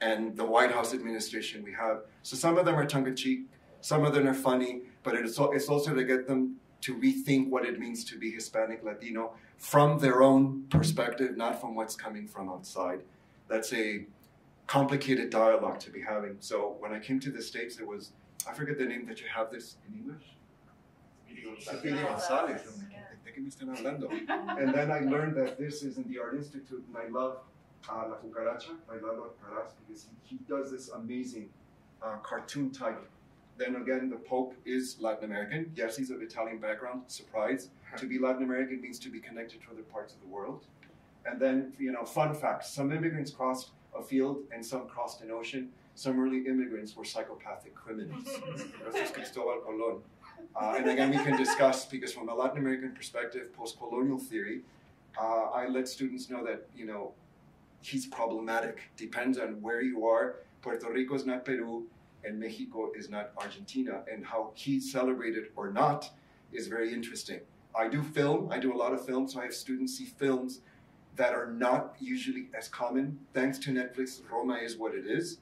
and the White House administration we have. So some of them are tongue-in-cheek, some of them are funny, but it's, it's also to get them to rethink what it means to be Hispanic, Latino, from their own perspective, not from what's coming from outside. That's a complicated dialogue to be having. So when I came to the States, there was, I forget the name that you have this in English? Gonzalez. ¿De qué me están hablando? And then I learned that this is in the Art Institute, and I love uh, La Cucaracha by Lalo Alcaraz because he, he does this amazing uh, cartoon type. Then again, the Pope is Latin American. Yes, he's of Italian background. Surprise. to be Latin American means to be connected to other parts of the world. And then, you know, fun facts. Some immigrants crossed a field and some crossed an ocean. Some early immigrants were psychopathic criminals. Cristobal Colon. Uh, and again, we can discuss because from a Latin American perspective, post-colonial theory, uh, I let students know that you know he's problematic. Depends on where you are. Puerto Rico is not Peru, and Mexico is not Argentina, and how he celebrated or not is very interesting. I do film. I do a lot of film, so I have students see films that are not usually as common. Thanks to Netflix, Roma is what it is.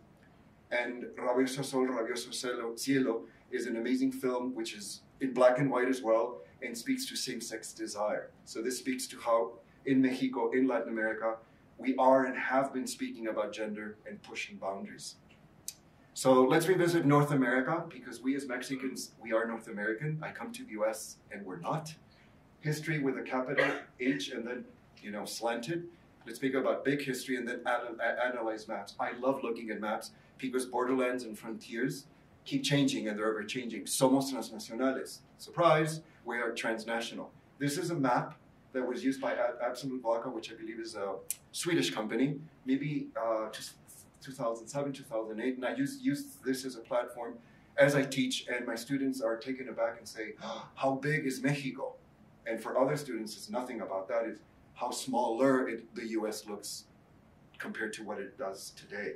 And Rabioso Sol, Rabioso Cielo is an amazing film which is in black and white as well and speaks to same sex desire. So this speaks to how in Mexico, in Latin America, we are and have been speaking about gender and pushing boundaries. So let's revisit North America because we as Mexicans, we are North American. I come to the US and we're not. History with a capital H and then, you know, slanted. Let's speak about big history and then analyze maps. I love looking at maps because borderlands and frontiers keep changing and they're ever changing. Somos transnacionales. Surprise, we are transnational. This is a map that was used by Absolut Vodka, which I believe is a Swedish company, maybe uh, 2007, 2008. And I use, use this as a platform as I teach, and my students are taken aback and say, oh, How big is Mexico? And for other students, it's nothing about that. It's how smaller it, the US looks compared to what it does today.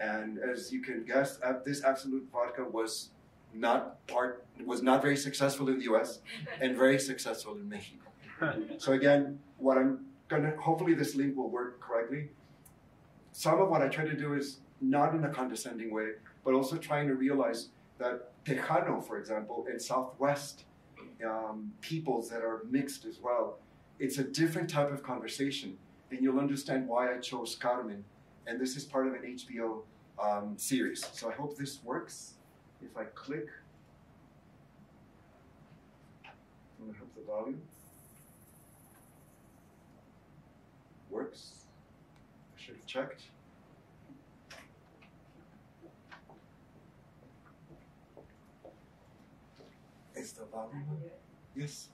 And as you can guess, this Absolute Vodka was not part was not very successful in the U.S. and very successful in Mexico. so again, what I'm gonna hopefully this link will work correctly. Some of what I try to do is not in a condescending way, but also trying to realize that Tejano, for example, and Southwest um, peoples that are mixed as well, it's a different type of conversation, and you'll understand why I chose Carmen and this is part of an HBO um, series. So I hope this works. If I click, I'm gonna help the volume. Works. Checked. Is the volume? Yes.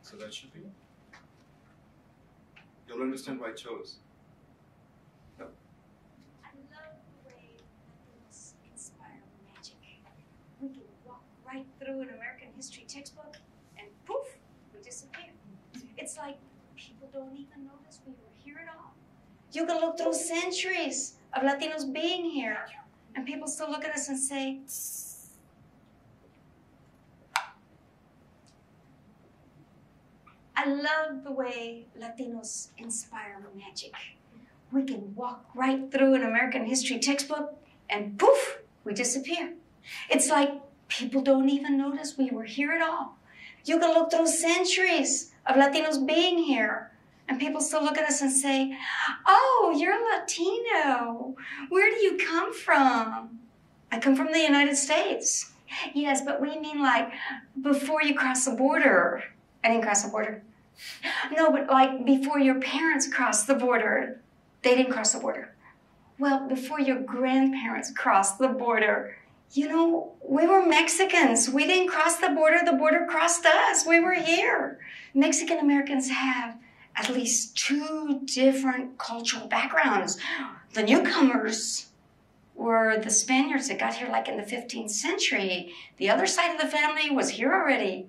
So that should be. You'll understand why I chose. No. I love the way things inspire magic. We can walk right through an American history textbook and poof, we disappear. It's like people don't even notice we were here at all. You can look through centuries of Latinos being here, and people still look at us and say, I love the way Latinos inspire magic. We can walk right through an American history textbook and poof, we disappear. It's like people don't even notice we were here at all. You can look through centuries of Latinos being here and people still look at us and say, Oh, you're Latino. Where do you come from? I come from the United States. Yes, but we mean like before you cross the border. I didn't cross the border. No, but like before your parents crossed the border, they didn't cross the border. Well, before your grandparents crossed the border, you know, we were Mexicans. We didn't cross the border, the border crossed us. We were here. Mexican Americans have at least two different cultural backgrounds. The newcomers were the Spaniards that got here like in the 15th century. The other side of the family was here already.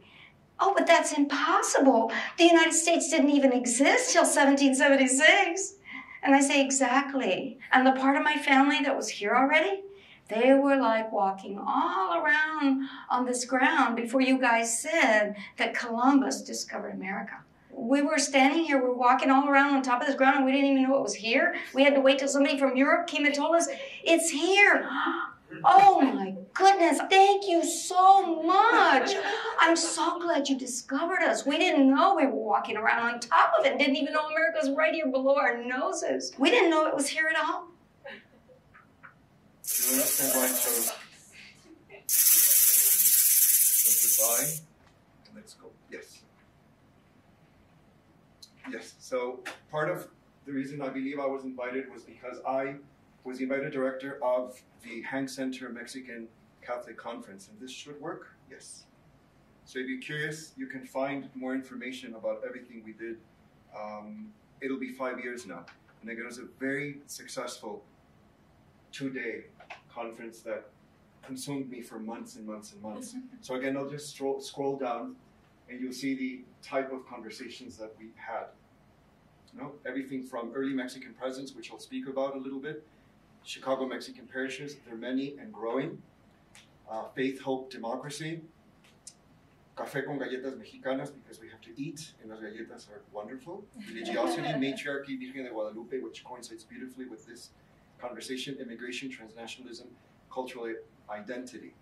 Oh, but that's impossible. The United States didn't even exist till 1776. And I say, exactly. And the part of my family that was here already, They were like walking all around on this ground before you guys said that Columbus discovered America. We were standing here, we were walking all around on top of this ground, and we didn't even know it was here. We had to wait till somebody from Europe came and told us it's here. Oh my goodness, thank you so much. I'm so glad you discovered us. We didn't know we were walking around on top of it, didn't even know America was right here below our noses. We didn't know it was here at all. Goodbye. Let's go. Yes. Yes. So part of the reason I believe I was invited was because I was the invited director of the Hank Center Mexican Catholic Conference, and this should work. Yes. So if you're curious, you can find more information about everything we did. Um, it'll be five years now, and again, it was a very successful two-day conference that consumed me for months and months and months. so again, I'll just scroll, scroll down, and you'll see the type of conversations that we had. You know, everything from early Mexican presence, which I'll speak about a little bit, Chicago Mexican parishes, they're many and growing, uh, faith, hope, democracy, café con galletas mexicanas because we have to eat, and those galletas are wonderful. Religiosity, matriarchy, Virgen de Guadalupe, which coincides beautifully with this conversation, immigration, transnationalism, cultural identity.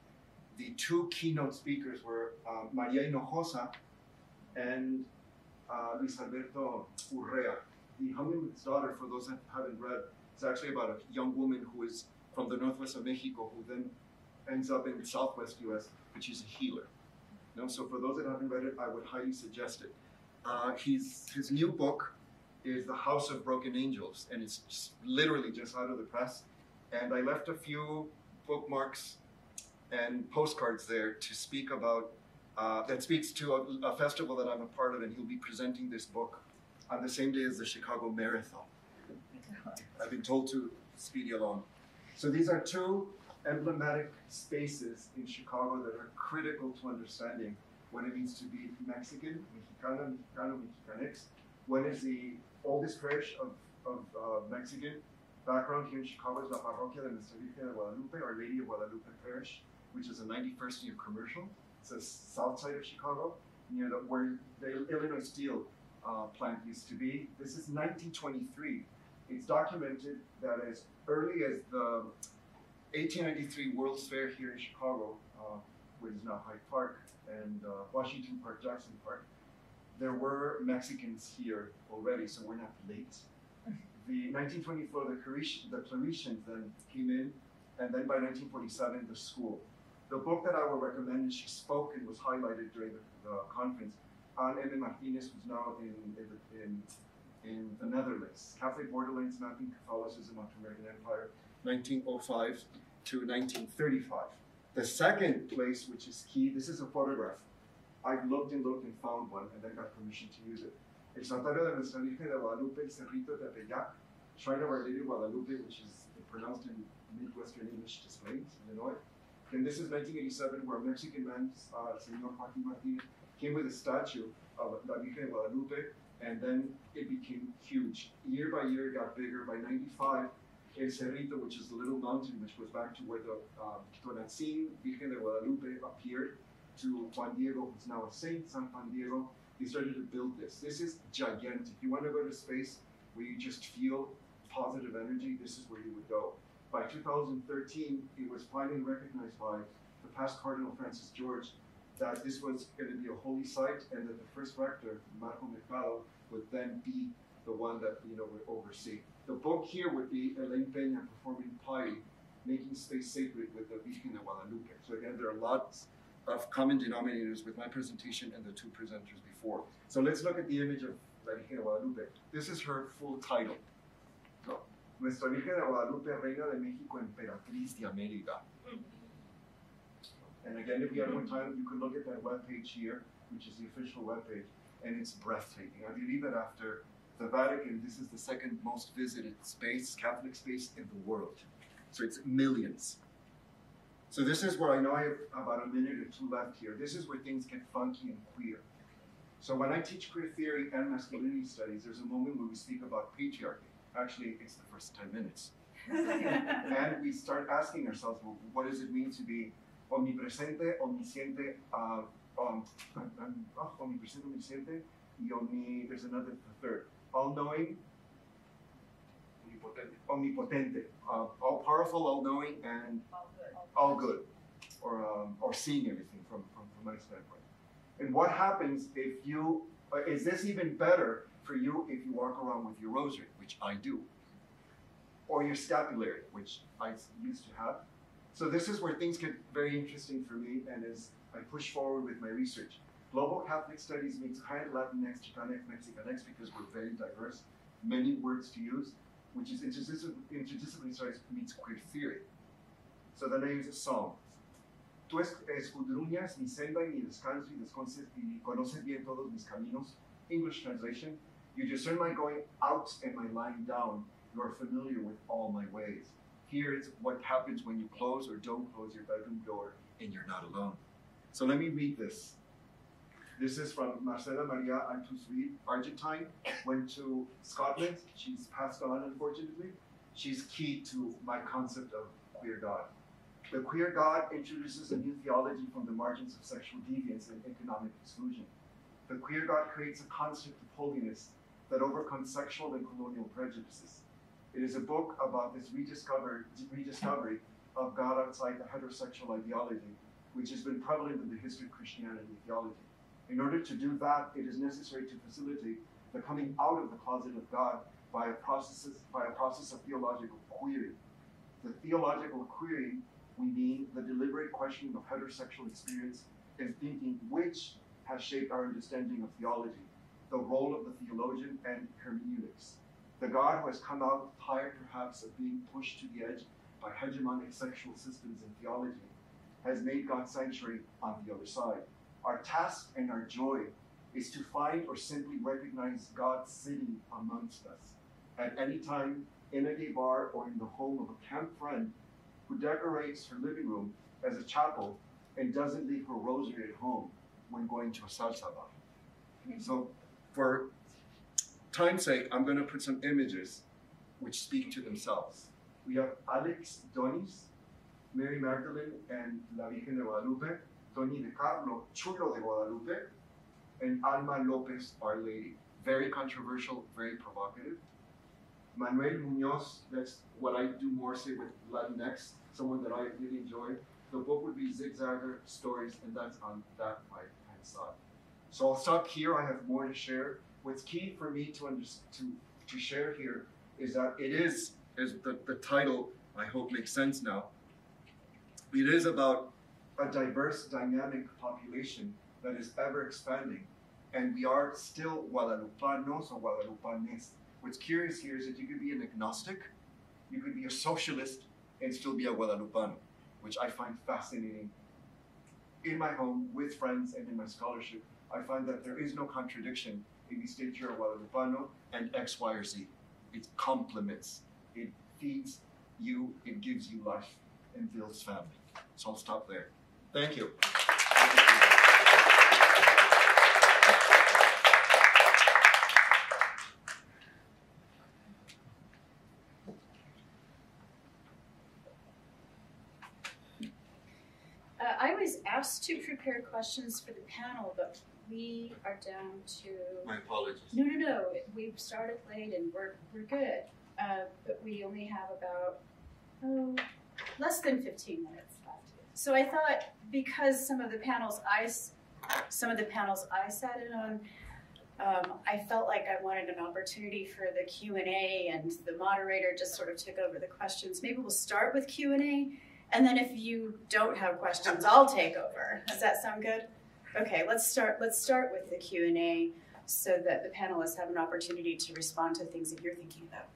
The two keynote speakers were uh, Maria Hinojosa and uh, Luis Alberto Urrea. The Humming's daughter, for those that haven't read, is actually about a young woman who is from the northwest of Mexico who then ends up in southwest US, but she's a healer. You know, so for those that haven't read it, I would highly suggest it. Uh, he's, his new book is The House of Broken Angels, and it's just literally just out of the press. And I left a few bookmarks and postcards there to speak about, uh, that speaks to a, a festival that I'm a part of, and he'll be presenting this book on the same day as the Chicago Marathon. I've been told to speed you along. So these are two emblematic spaces in Chicago that are critical to understanding what it means to be Mexican, Mexicana, Mexicano, Mexicanix. One is the oldest parish of, of uh, Mexican background here in Chicago is La Parroquia de Nuestra Virgen de Guadalupe, Our Lady of Guadalupe Parish, which is a 91st year commercial. It's the south side of Chicago, near the, where the Illinois Steel uh, plant used to be. This is 1923. It's documented that as early as the 1893 World's Fair here in Chicago, uh, which is now Hyde Park, and uh, Washington Park, Jackson Park, there were Mexicans here already, so we're not late. The 1924, the, Clarish, the Claretians then came in, and then by 1947, the school. The book that I would recommend, and she spoke and was highlighted during the, the conference, Anne M. Martinez, who's now in, in, in the Netherlands. Catholic Borderlands Mapping Catholicism onto American Empire, 1905 to 1935. The second place, which is key, this is a photograph. I've looked and looked and found one and then got permission to use it. El Santuario de Nuestra Virgen de Guadalupe, El Cerrito de Tepeyac, Shrine of Our Lady of Guadalupe, which is pronounced in Midwestern English Des Plaines, Illinois. And this is 1987, where a Mexican man, uh, Senor Joaquin Martinez, came with a statue of La Virgen de Guadalupe, and then it became huge. Year by year, it got bigger. By 95, El Cerrito, which is the little mountain which goes back to where the um, Virgen de Guadalupe appeared, to Juan Diego, who's now a saint, San Juan Diego. He started to build this. This is gigantic. You want to go to a space where you just feel positive energy, this is where you would go. By 2013, it was finally recognized by the past Cardinal Francis George that this was going to be a holy site and that the first rector, Marco Mercado, would then be the one that you know would oversee. The book here would be Elaine Peña performing piety, making space sacred with the Virgen de Guadalupe. So again, there are lots of common denominators with my presentation and the two presenters before. So let's look at the image of La Virgen de Guadalupe. This is her full title. So, Nuestra Virgen de Guadalupe, Reina de México, Emperatriz de América. And again, if you have more time, you can look at that webpage here, which is the official webpage, and it's breathtaking. I believe that after the Vatican, this is the second most visited space, Catholic space in the world. So it's millions. So this is where I know I have about a minute or two left here. This is where things get funky and queer. So when I teach queer theory and masculinity studies, there's a moment where we speak about patriarchy. Actually, it's the first 10 minutes. and we start asking ourselves, well, what does it mean to be omnipresente, omnisciente, uh, um, um, oh, omnipresente, omnisciente, y omni, there's another the third, all-knowing, omnipotente, uh, all powerful, all knowing, and all good, or um, or seeing everything from, from from my standpoint. And what happens if you uh, is this even better for you if you walk around with your rosary, which I do, or your scapulary, which I used to have. So this is where things get very interesting for me, and as I push forward with my research. Global Catholic Studies means High Latinx, Chicanx, Mexicanx because we're very diverse, many words to use which is interdisciplinary, studies meets queer theory. So then I use a song. Tú escudruñas mi senda y mi descanso y, y conoces bien todos mis caminos. English translation. You discern my going out and my lying down. You are familiar with all my ways. Here is what happens when you close or don't close your bedroom door and you're not alone. So let me read this. This is from Marcella Maria Althaus-Reid, Argentine, went to Scotland. She's passed on, unfortunately. She's key to my concept of queer God. The queer God introduces a new theology from the margins of sexual deviance and economic exclusion. The queer God creates a concept of holiness that overcomes sexual and colonial prejudices. It is a book about this rediscovery of God outside the heterosexual ideology, which has been prevalent in the history of Christianity and theology. In order to do that, it is necessary to facilitate the coming out of the closet of God by a process, by a process of theological query. The theological query, we mean the deliberate questioning of heterosexual experience and thinking which has shaped our understanding of theology, the role of the theologian and hermeneutics. The God who has come out tired perhaps of being pushed to the edge by hegemonic sexual systems in theology has made God's sanctuary on the other side. Our task and our joy is to find or simply recognize God sitting amongst us at any time in a gay bar or in the home of a camp friend who decorates her living room as a chapel and doesn't leave her rosary at home when going to a salsa bar. So, for time's sake, I'm going to put some images which speak to themselves. We have Alex Donis, Mary Magdalene, and La Virgen de Guadalupe. Tony de Carlo, Chulo de Guadalupe, and Alma Lopez, Our Lady. Very controversial, very provocative. Manuel Munoz, that's what I do more say with Latinx, someone that I really enjoy. The book would be Zigzagger Stories, and that's on that right hand side. So I'll stop here. I have more to share. What's key for me to under, to to share here is that it is, as the, the title I hope makes sense now. It is about a diverse, dynamic population that is ever expanding. And we are still Guadalupanos or Guadalupanes. What's curious here is that you could be an agnostic, you could be a socialist, and still be a Guadalupano, which I find fascinating. In my home, with friends, and in my scholarship, I find that there is no contradiction if you state you're a Guadalupano and X, Y, or Z. It complements, it feeds you, it gives you life, and builds family. So I'll stop there. Thank you. Uh, I was asked to prepare questions for the panel, but we are down to. My apologies. No, no, no. We've started late and we're, we're good. Uh, but we only have about, oh, less than 15 minutes. So I thought because some of the panels I, some of the panels I sat in on, um, I felt like I wanted an opportunity for the Q and the moderator just sort of took over the questions. Maybe we'll start with Q and then if you don't have questions, I'll take over. Does that sound good? Okay, let's start. Let's start with the Q and A, so that the panelists have an opportunity to respond to things that you're thinking about.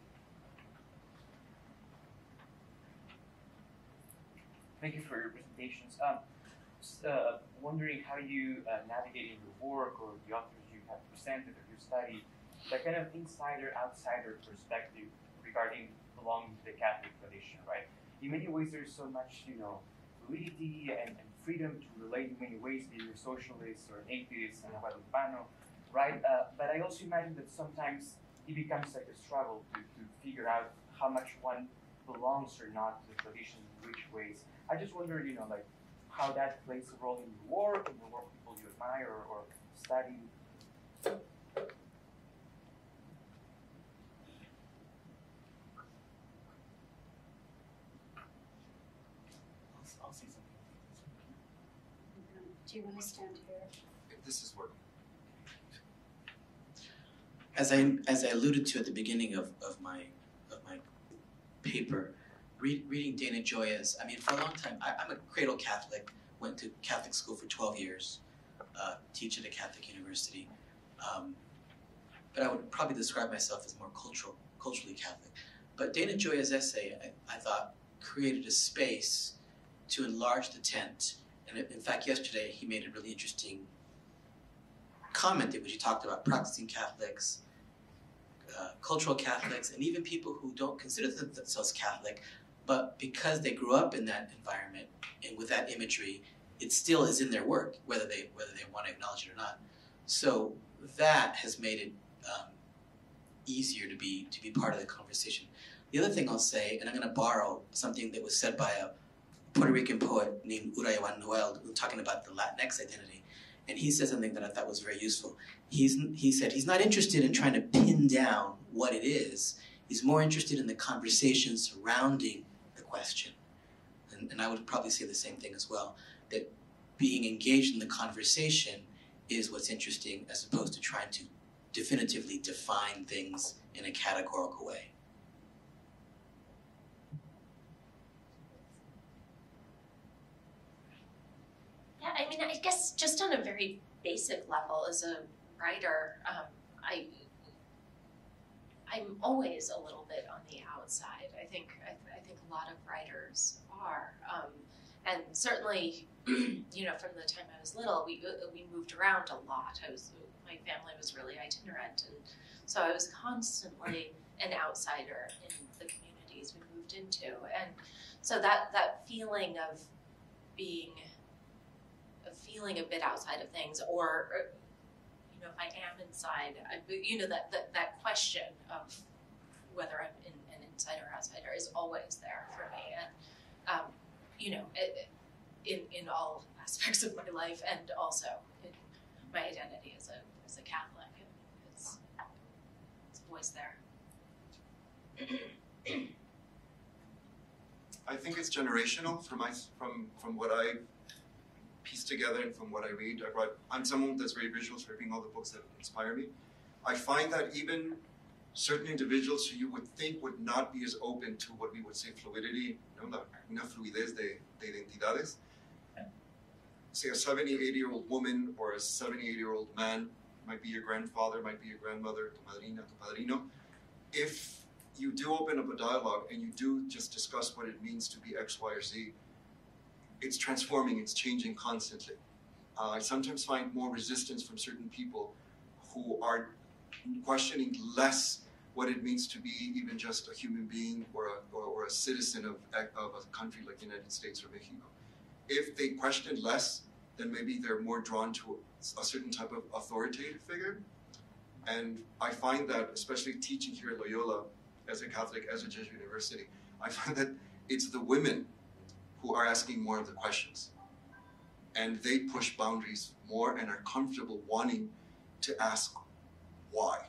Thank you for your presentations. Um, just uh, wondering how you uh, navigate in your work or the authors you have presented or you study that kind of insider outsider perspective regarding belonging to the Catholic tradition, right? In many ways, there's so much, you know, fluidity and, and freedom to relate in many ways, be you a socialist or an atheist and a Guadalupano, right? Uh, but I also imagine that sometimes it becomes like a struggle to, to figure out how much one belongs or not to the tradition, in which ways. I just wondered, you know, like how that plays a role in your work, in the work people you admire or, or study. I'll, I'll say something. Do you want to stand here? If this is working. As I as I alluded to at the beginning of, of of my paper, read, reading Dana Gioia's. I mean, for a long time, I, I'm a cradle Catholic. Went to Catholic school for 12 years. Uh, teach at a Catholic university. Um, but I would probably describe myself as more cultural, culturally Catholic. But Dana Gioia's essay, I, I thought, created a space to enlarge the tent. And in fact, yesterday he made a really interesting comment in which he talked about practicing Catholics, uh, cultural Catholics, and even people who don't consider themselves Catholic, but because they grew up in that environment and with that imagery, it still is in their work, whether they whether they want to acknowledge it or not. So that has made it um, easier to be to be part of the conversation. The other thing I'll say, and I'm going to borrow something that was said by a Puerto Rican poet named Urayoán Noel, talking about the Latinx identity, and he said something that I thought was very useful. He's he said he's not interested in trying to pin down what it is. He's more interested in the conversation surrounding the question. And, and I would probably say the same thing as well. That being engaged in the conversation is what's interesting as opposed to trying to definitively define things in a categorical way. I mean, I guess just on a very basic level, as a writer, um, I I'm always a little bit on the outside. I think I, I think a lot of writers are, um, and certainly, you know, from the time I was little, we we moved around a lot. I was my family was really itinerant, and so I was constantly an outsider in the communities we moved into, and so that that feeling of being feeling a bit outside of things, or, or you know, if I am inside, I, you know, that, that that question of whether I'm in, an insider or outsider is always there for me, and um, you know, it, in in all aspects of my life, and also in my identity as a as a Catholic, it's it's always there. I think it's generational from my from from what I piece together and from what I read. I write, I'm someone that's very visual, so reading all the books that inspire me. I find that even certain individuals who you would think would not be as open to what we would say fluidity, no, la, una fluidez de, de identidades, say a 70, 80 year old woman or a 70, 80 year old man, might be your grandfather, might be your grandmother, tu madrina, tu padrino. If you do open up a dialogue and you do just discuss what it means to be X, Y, or Z, it's transforming, it's changing constantly. Uh, I sometimes find more resistance from certain people who are questioning less what it means to be even just a human being or a, or, or a citizen of, of a country like the United States or Mexico. If they question less, then maybe they're more drawn to a certain type of authoritative figure. And I find that, especially teaching here at Loyola as a Catholic, as a Jesuit university, I find that it's the women who are asking more of the questions. And they push boundaries more and are comfortable wanting to ask why.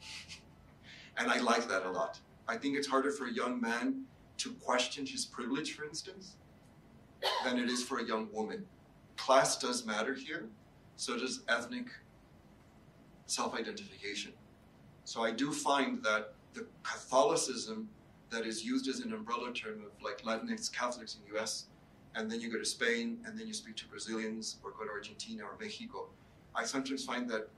and I like that a lot. I think it's harder for a young man to question his privilege, for instance, than it is for a young woman. Class does matter here, so does ethnic self identification. So I do find that the Catholicism that is used as an umbrella term of like Latinx Catholics in the US, and then you go to Spain, and then you speak to Brazilians, or go to Argentina or Mexico. I sometimes find that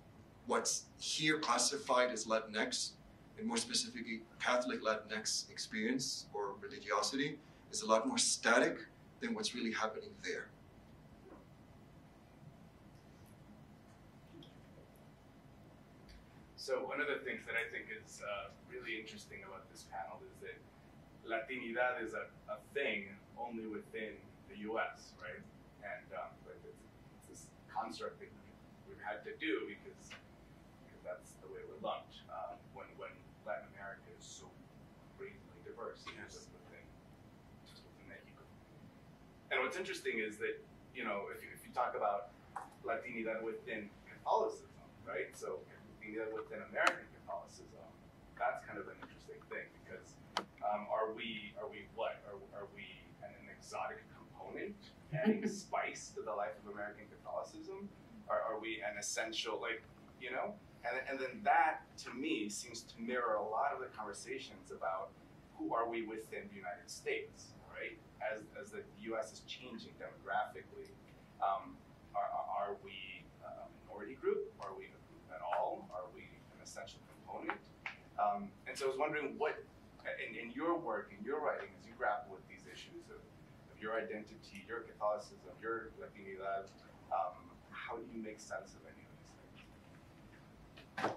what's here classified as Latinx, and more specifically Catholic Latinx experience or religiosity, is a lot more static than what's really happening there. So one of the things that I think is uh, really interesting about this panel is that Latinidad is a, a thing only within the U.S., right? And um, but it's, it's this construct that we've had to do because because that's the way we're lumped. Um, when when Latin America is so crazily diverse in terms of the and what's interesting is that you know if you, if you talk about Latinidad within Catholicism, right? So Latinidad within American Catholicism, that's kind of an interesting thing because um, are we are we what are, are we an, an exotic component adding spice to the life of American Catholicism? Are, are we an essential like you know? And, and then that to me seems to mirror a lot of the conversations about who are we within the United States, right? As, as the U.S. is changing demographically, um, are, are we a minority group? Are we a group at all? Are we an essential component? Um, and so I was wondering what, in, in your work, in your writing, as you grapple with these issues of, of your identity, your Catholicism, your Latinidad, um, how do you make sense of any of these things?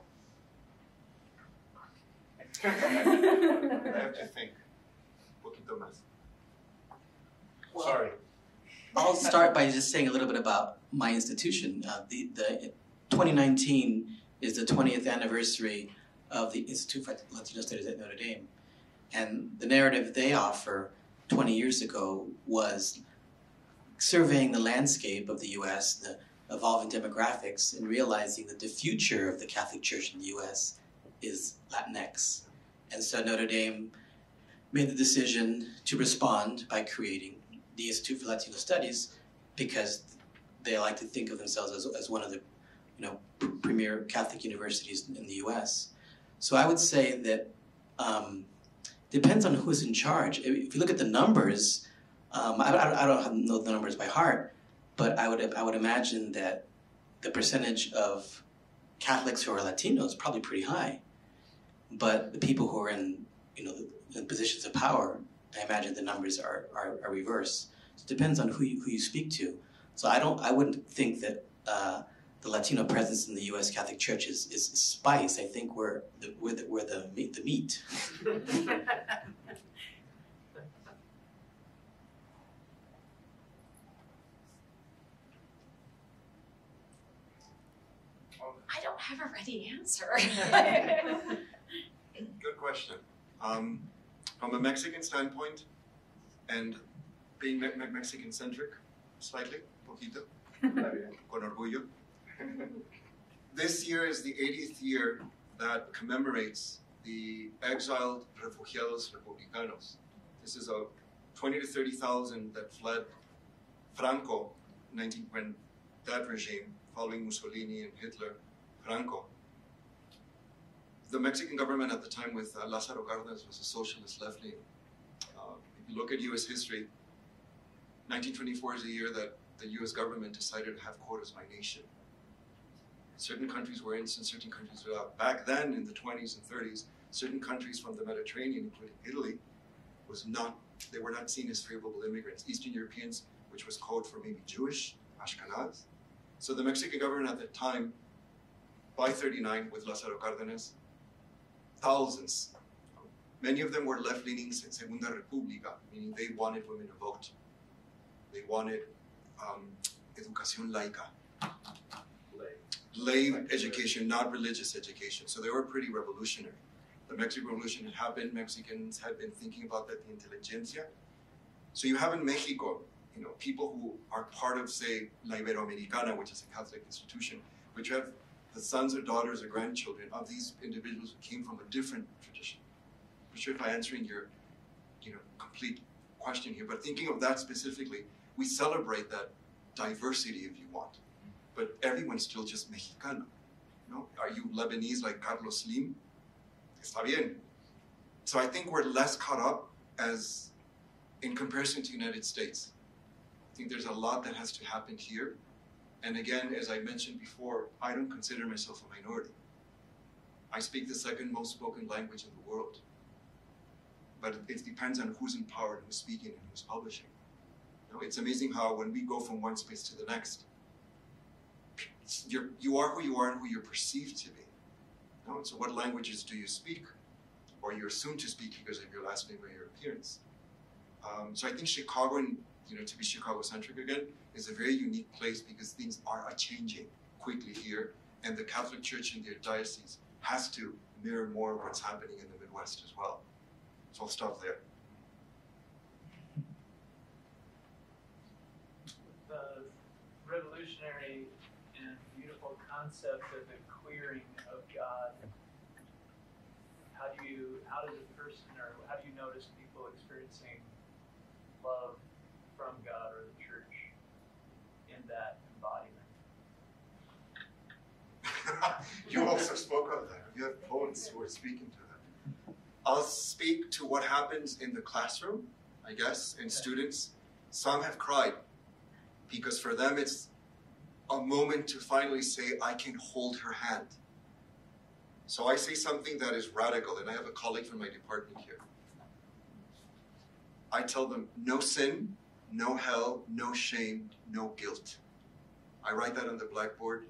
I have to think. Poquito más. Sorry. I'll start by just saying a little bit about my institution. Uh, the, the 2019 is the 20th anniversary of the Institute for Latino Studies at Notre Dame. And the narrative they offer 20 years ago was surveying the landscape of the US, the evolving demographics, and realizing that the future of the Catholic Church in the US is Latinx. And so Notre Dame made the decision to respond by creating the Institute for Latino Studies because they like to think of themselves as, as one of the you know premier Catholic universities in the U.S. So I would say that um, depends on who's in charge. If, you look at the numbers, um, I, I, I don't know the numbers by heart, but I would I would imagine that the percentage of Catholics who are Latino is probably pretty high. But the people who are in you know positions of power, I imagine the numbers are, are, are reverse. So it depends on who you, who you speak to. So I don't I wouldn't think that uh, the Latino presence in the U.S. Catholic Church is, is spice. I think we're the, we're the, we're the meat. The meat. I don't have a ready answer. Good question. Um, from a Mexican standpoint, and being me- me- Mexican centric, slightly, poquito, con orgullo. This year is the 80th year that commemorates the exiled refugiados republicanos. This is a 20 to 30,000 that fled Franco 19, when that regime, following Mussolini and Hitler, Franco. The Mexican government at the time with uh, Lázaro Cárdenas was a socialist left leaning. Uh, if you look at US history, 1924 is the year that the US government decided to have quotas by nation. Certain countries were in, and certain countries were out. Back then, in the 20s and 30s, certain countries from the Mediterranean, including Italy, was not they were not seen as favorable immigrants. Eastern Europeans, which was code for maybe Jewish, Ashkenaz. So the Mexican government at that time, by 39 with Lázaro Cárdenas, thousands, many of them were left-leaning Segunda República, meaning they wanted women to vote. They wanted um, educación laica, lay education, not religious education. So they were pretty revolutionary. The Mexican Revolution had happened. Mexicans had been thinking about that, the intelligentsia. So you have in Mexico, you know, people who are part of, say, La Iberoamericana, which is a Catholic institution, which have the sons or daughters or grandchildren of these individuals who came from a different tradition. I'm not sure if I'm answering your, you know, complete question here, but thinking of that specifically, we celebrate that diversity, if you want. But everyone's still just Mexicano. Are you Lebanese like Carlos Slim? Está bien. So I think we're less caught up as in comparison to the United States. I think there's a lot that has to happen here. And again, as I mentioned before, I don't consider myself a minority. I speak the second most spoken language in the world. But it depends on who's in power and who's speaking and who's publishing. You know, it's amazing how when we go from one space to the next, you're, you are who you are and who you're perceived to be. You know, so what languages do you speak? Or you're assumed to speak because of your last name or your appearance. Um, so I think Chicago, and you know, to be Chicago-centric again, is a very unique place because things are changing quickly here, and the Catholic Church in their diocese has to mirror more what's happening in the Midwest as well. So I'll stop there. revolutionary and beautiful concept of the queering of God. How do you, how does a person, or how do you notice people experiencing love from God or the church in that embodiment? you also spoke of that. You have poets who are speaking to that. I'll speak to what happens in the classroom, I guess, and students. Some have cried because for them it's a moment to finally say, I can hold her hand. So I say something that is radical, and I have a colleague from my department here. I tell them, no sin, no hell, no shame, no guilt. I write that on the blackboard,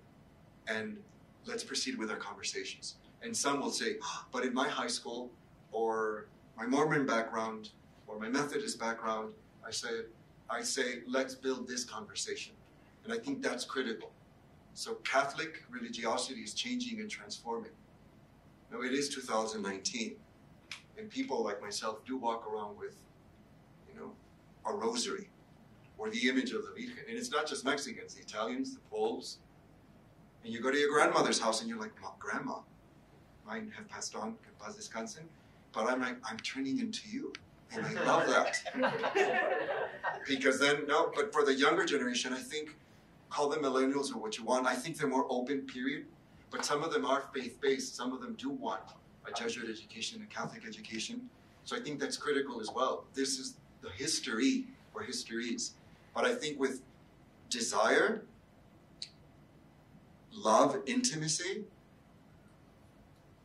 and let's proceed with our conversations. And some will say, ah, but in my high school, or my Mormon background, or my Methodist background, I say, I say, let's build this conversation. And I think that's critical. So Catholic religiosity is changing and transforming. Now it is 2019, and people like myself do walk around with, you know, a rosary or the image of the Virgen. And it's not just Mexicans, the Italians, the Poles. And you go to your grandmother's house and you're like, Grandma, mine have passed on, que paz descansen. But I'm like, I'm turning into you. And I love that. because then, no, but for the younger generation, I think, call them millennials or what you want, I think they're more open, period. But some of them are faith based, some of them do want a Jesuit education, a Catholic education. So I think that's critical as well. This is the history or histories. But I think with desire, love, intimacy,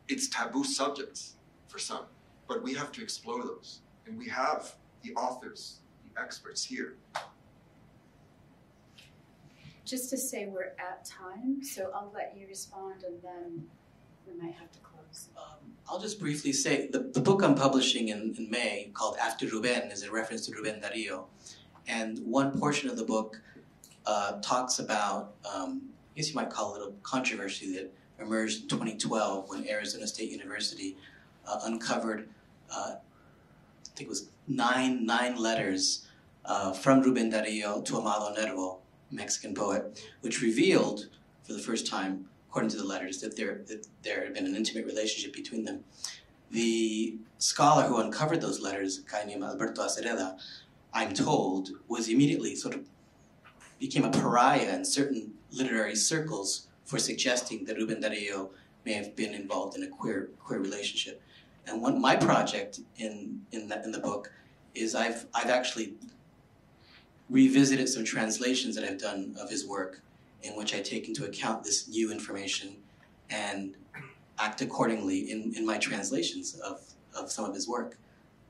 it's taboo subjects for some. But we have to explore those. And we have the authors, the experts here. Just to say we're at time, so I'll let you respond and then we might have to close. Um, I'll just briefly say the, the book I'm publishing in, in May called After Ruben is a reference to Ruben Dario. And one portion of the book uh, talks about, um, I guess you might call it a controversy that emerged in 2012 when Arizona State University uh, uncovered, uh, I think it was nine, nine letters uh, from Ruben Dario to Amado Nervo, Mexican poet, which revealed for the first time, according to the letters, that there, that there had been an intimate relationship between them. The scholar who uncovered those letters, a guy named Alberto Acereda, I'm told, was immediately sort of became a pariah in certain literary circles for suggesting that Ruben Dario may have been involved in a queer queer relationship. And one my project in in the, in the book is I've I've actually revisited some translations that I've done of his work in which I take into account this new information and act accordingly in, in my translations of, of some of his work.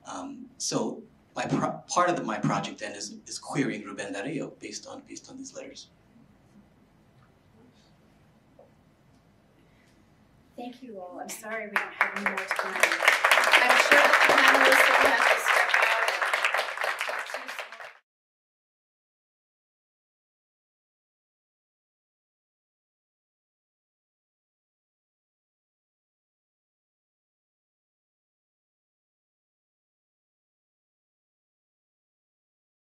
Um, so my part of the, my project then is, is querying Ruben Dario based on based on these letters. Thank you all. I'm sorry we don't have any more time. I'm sure that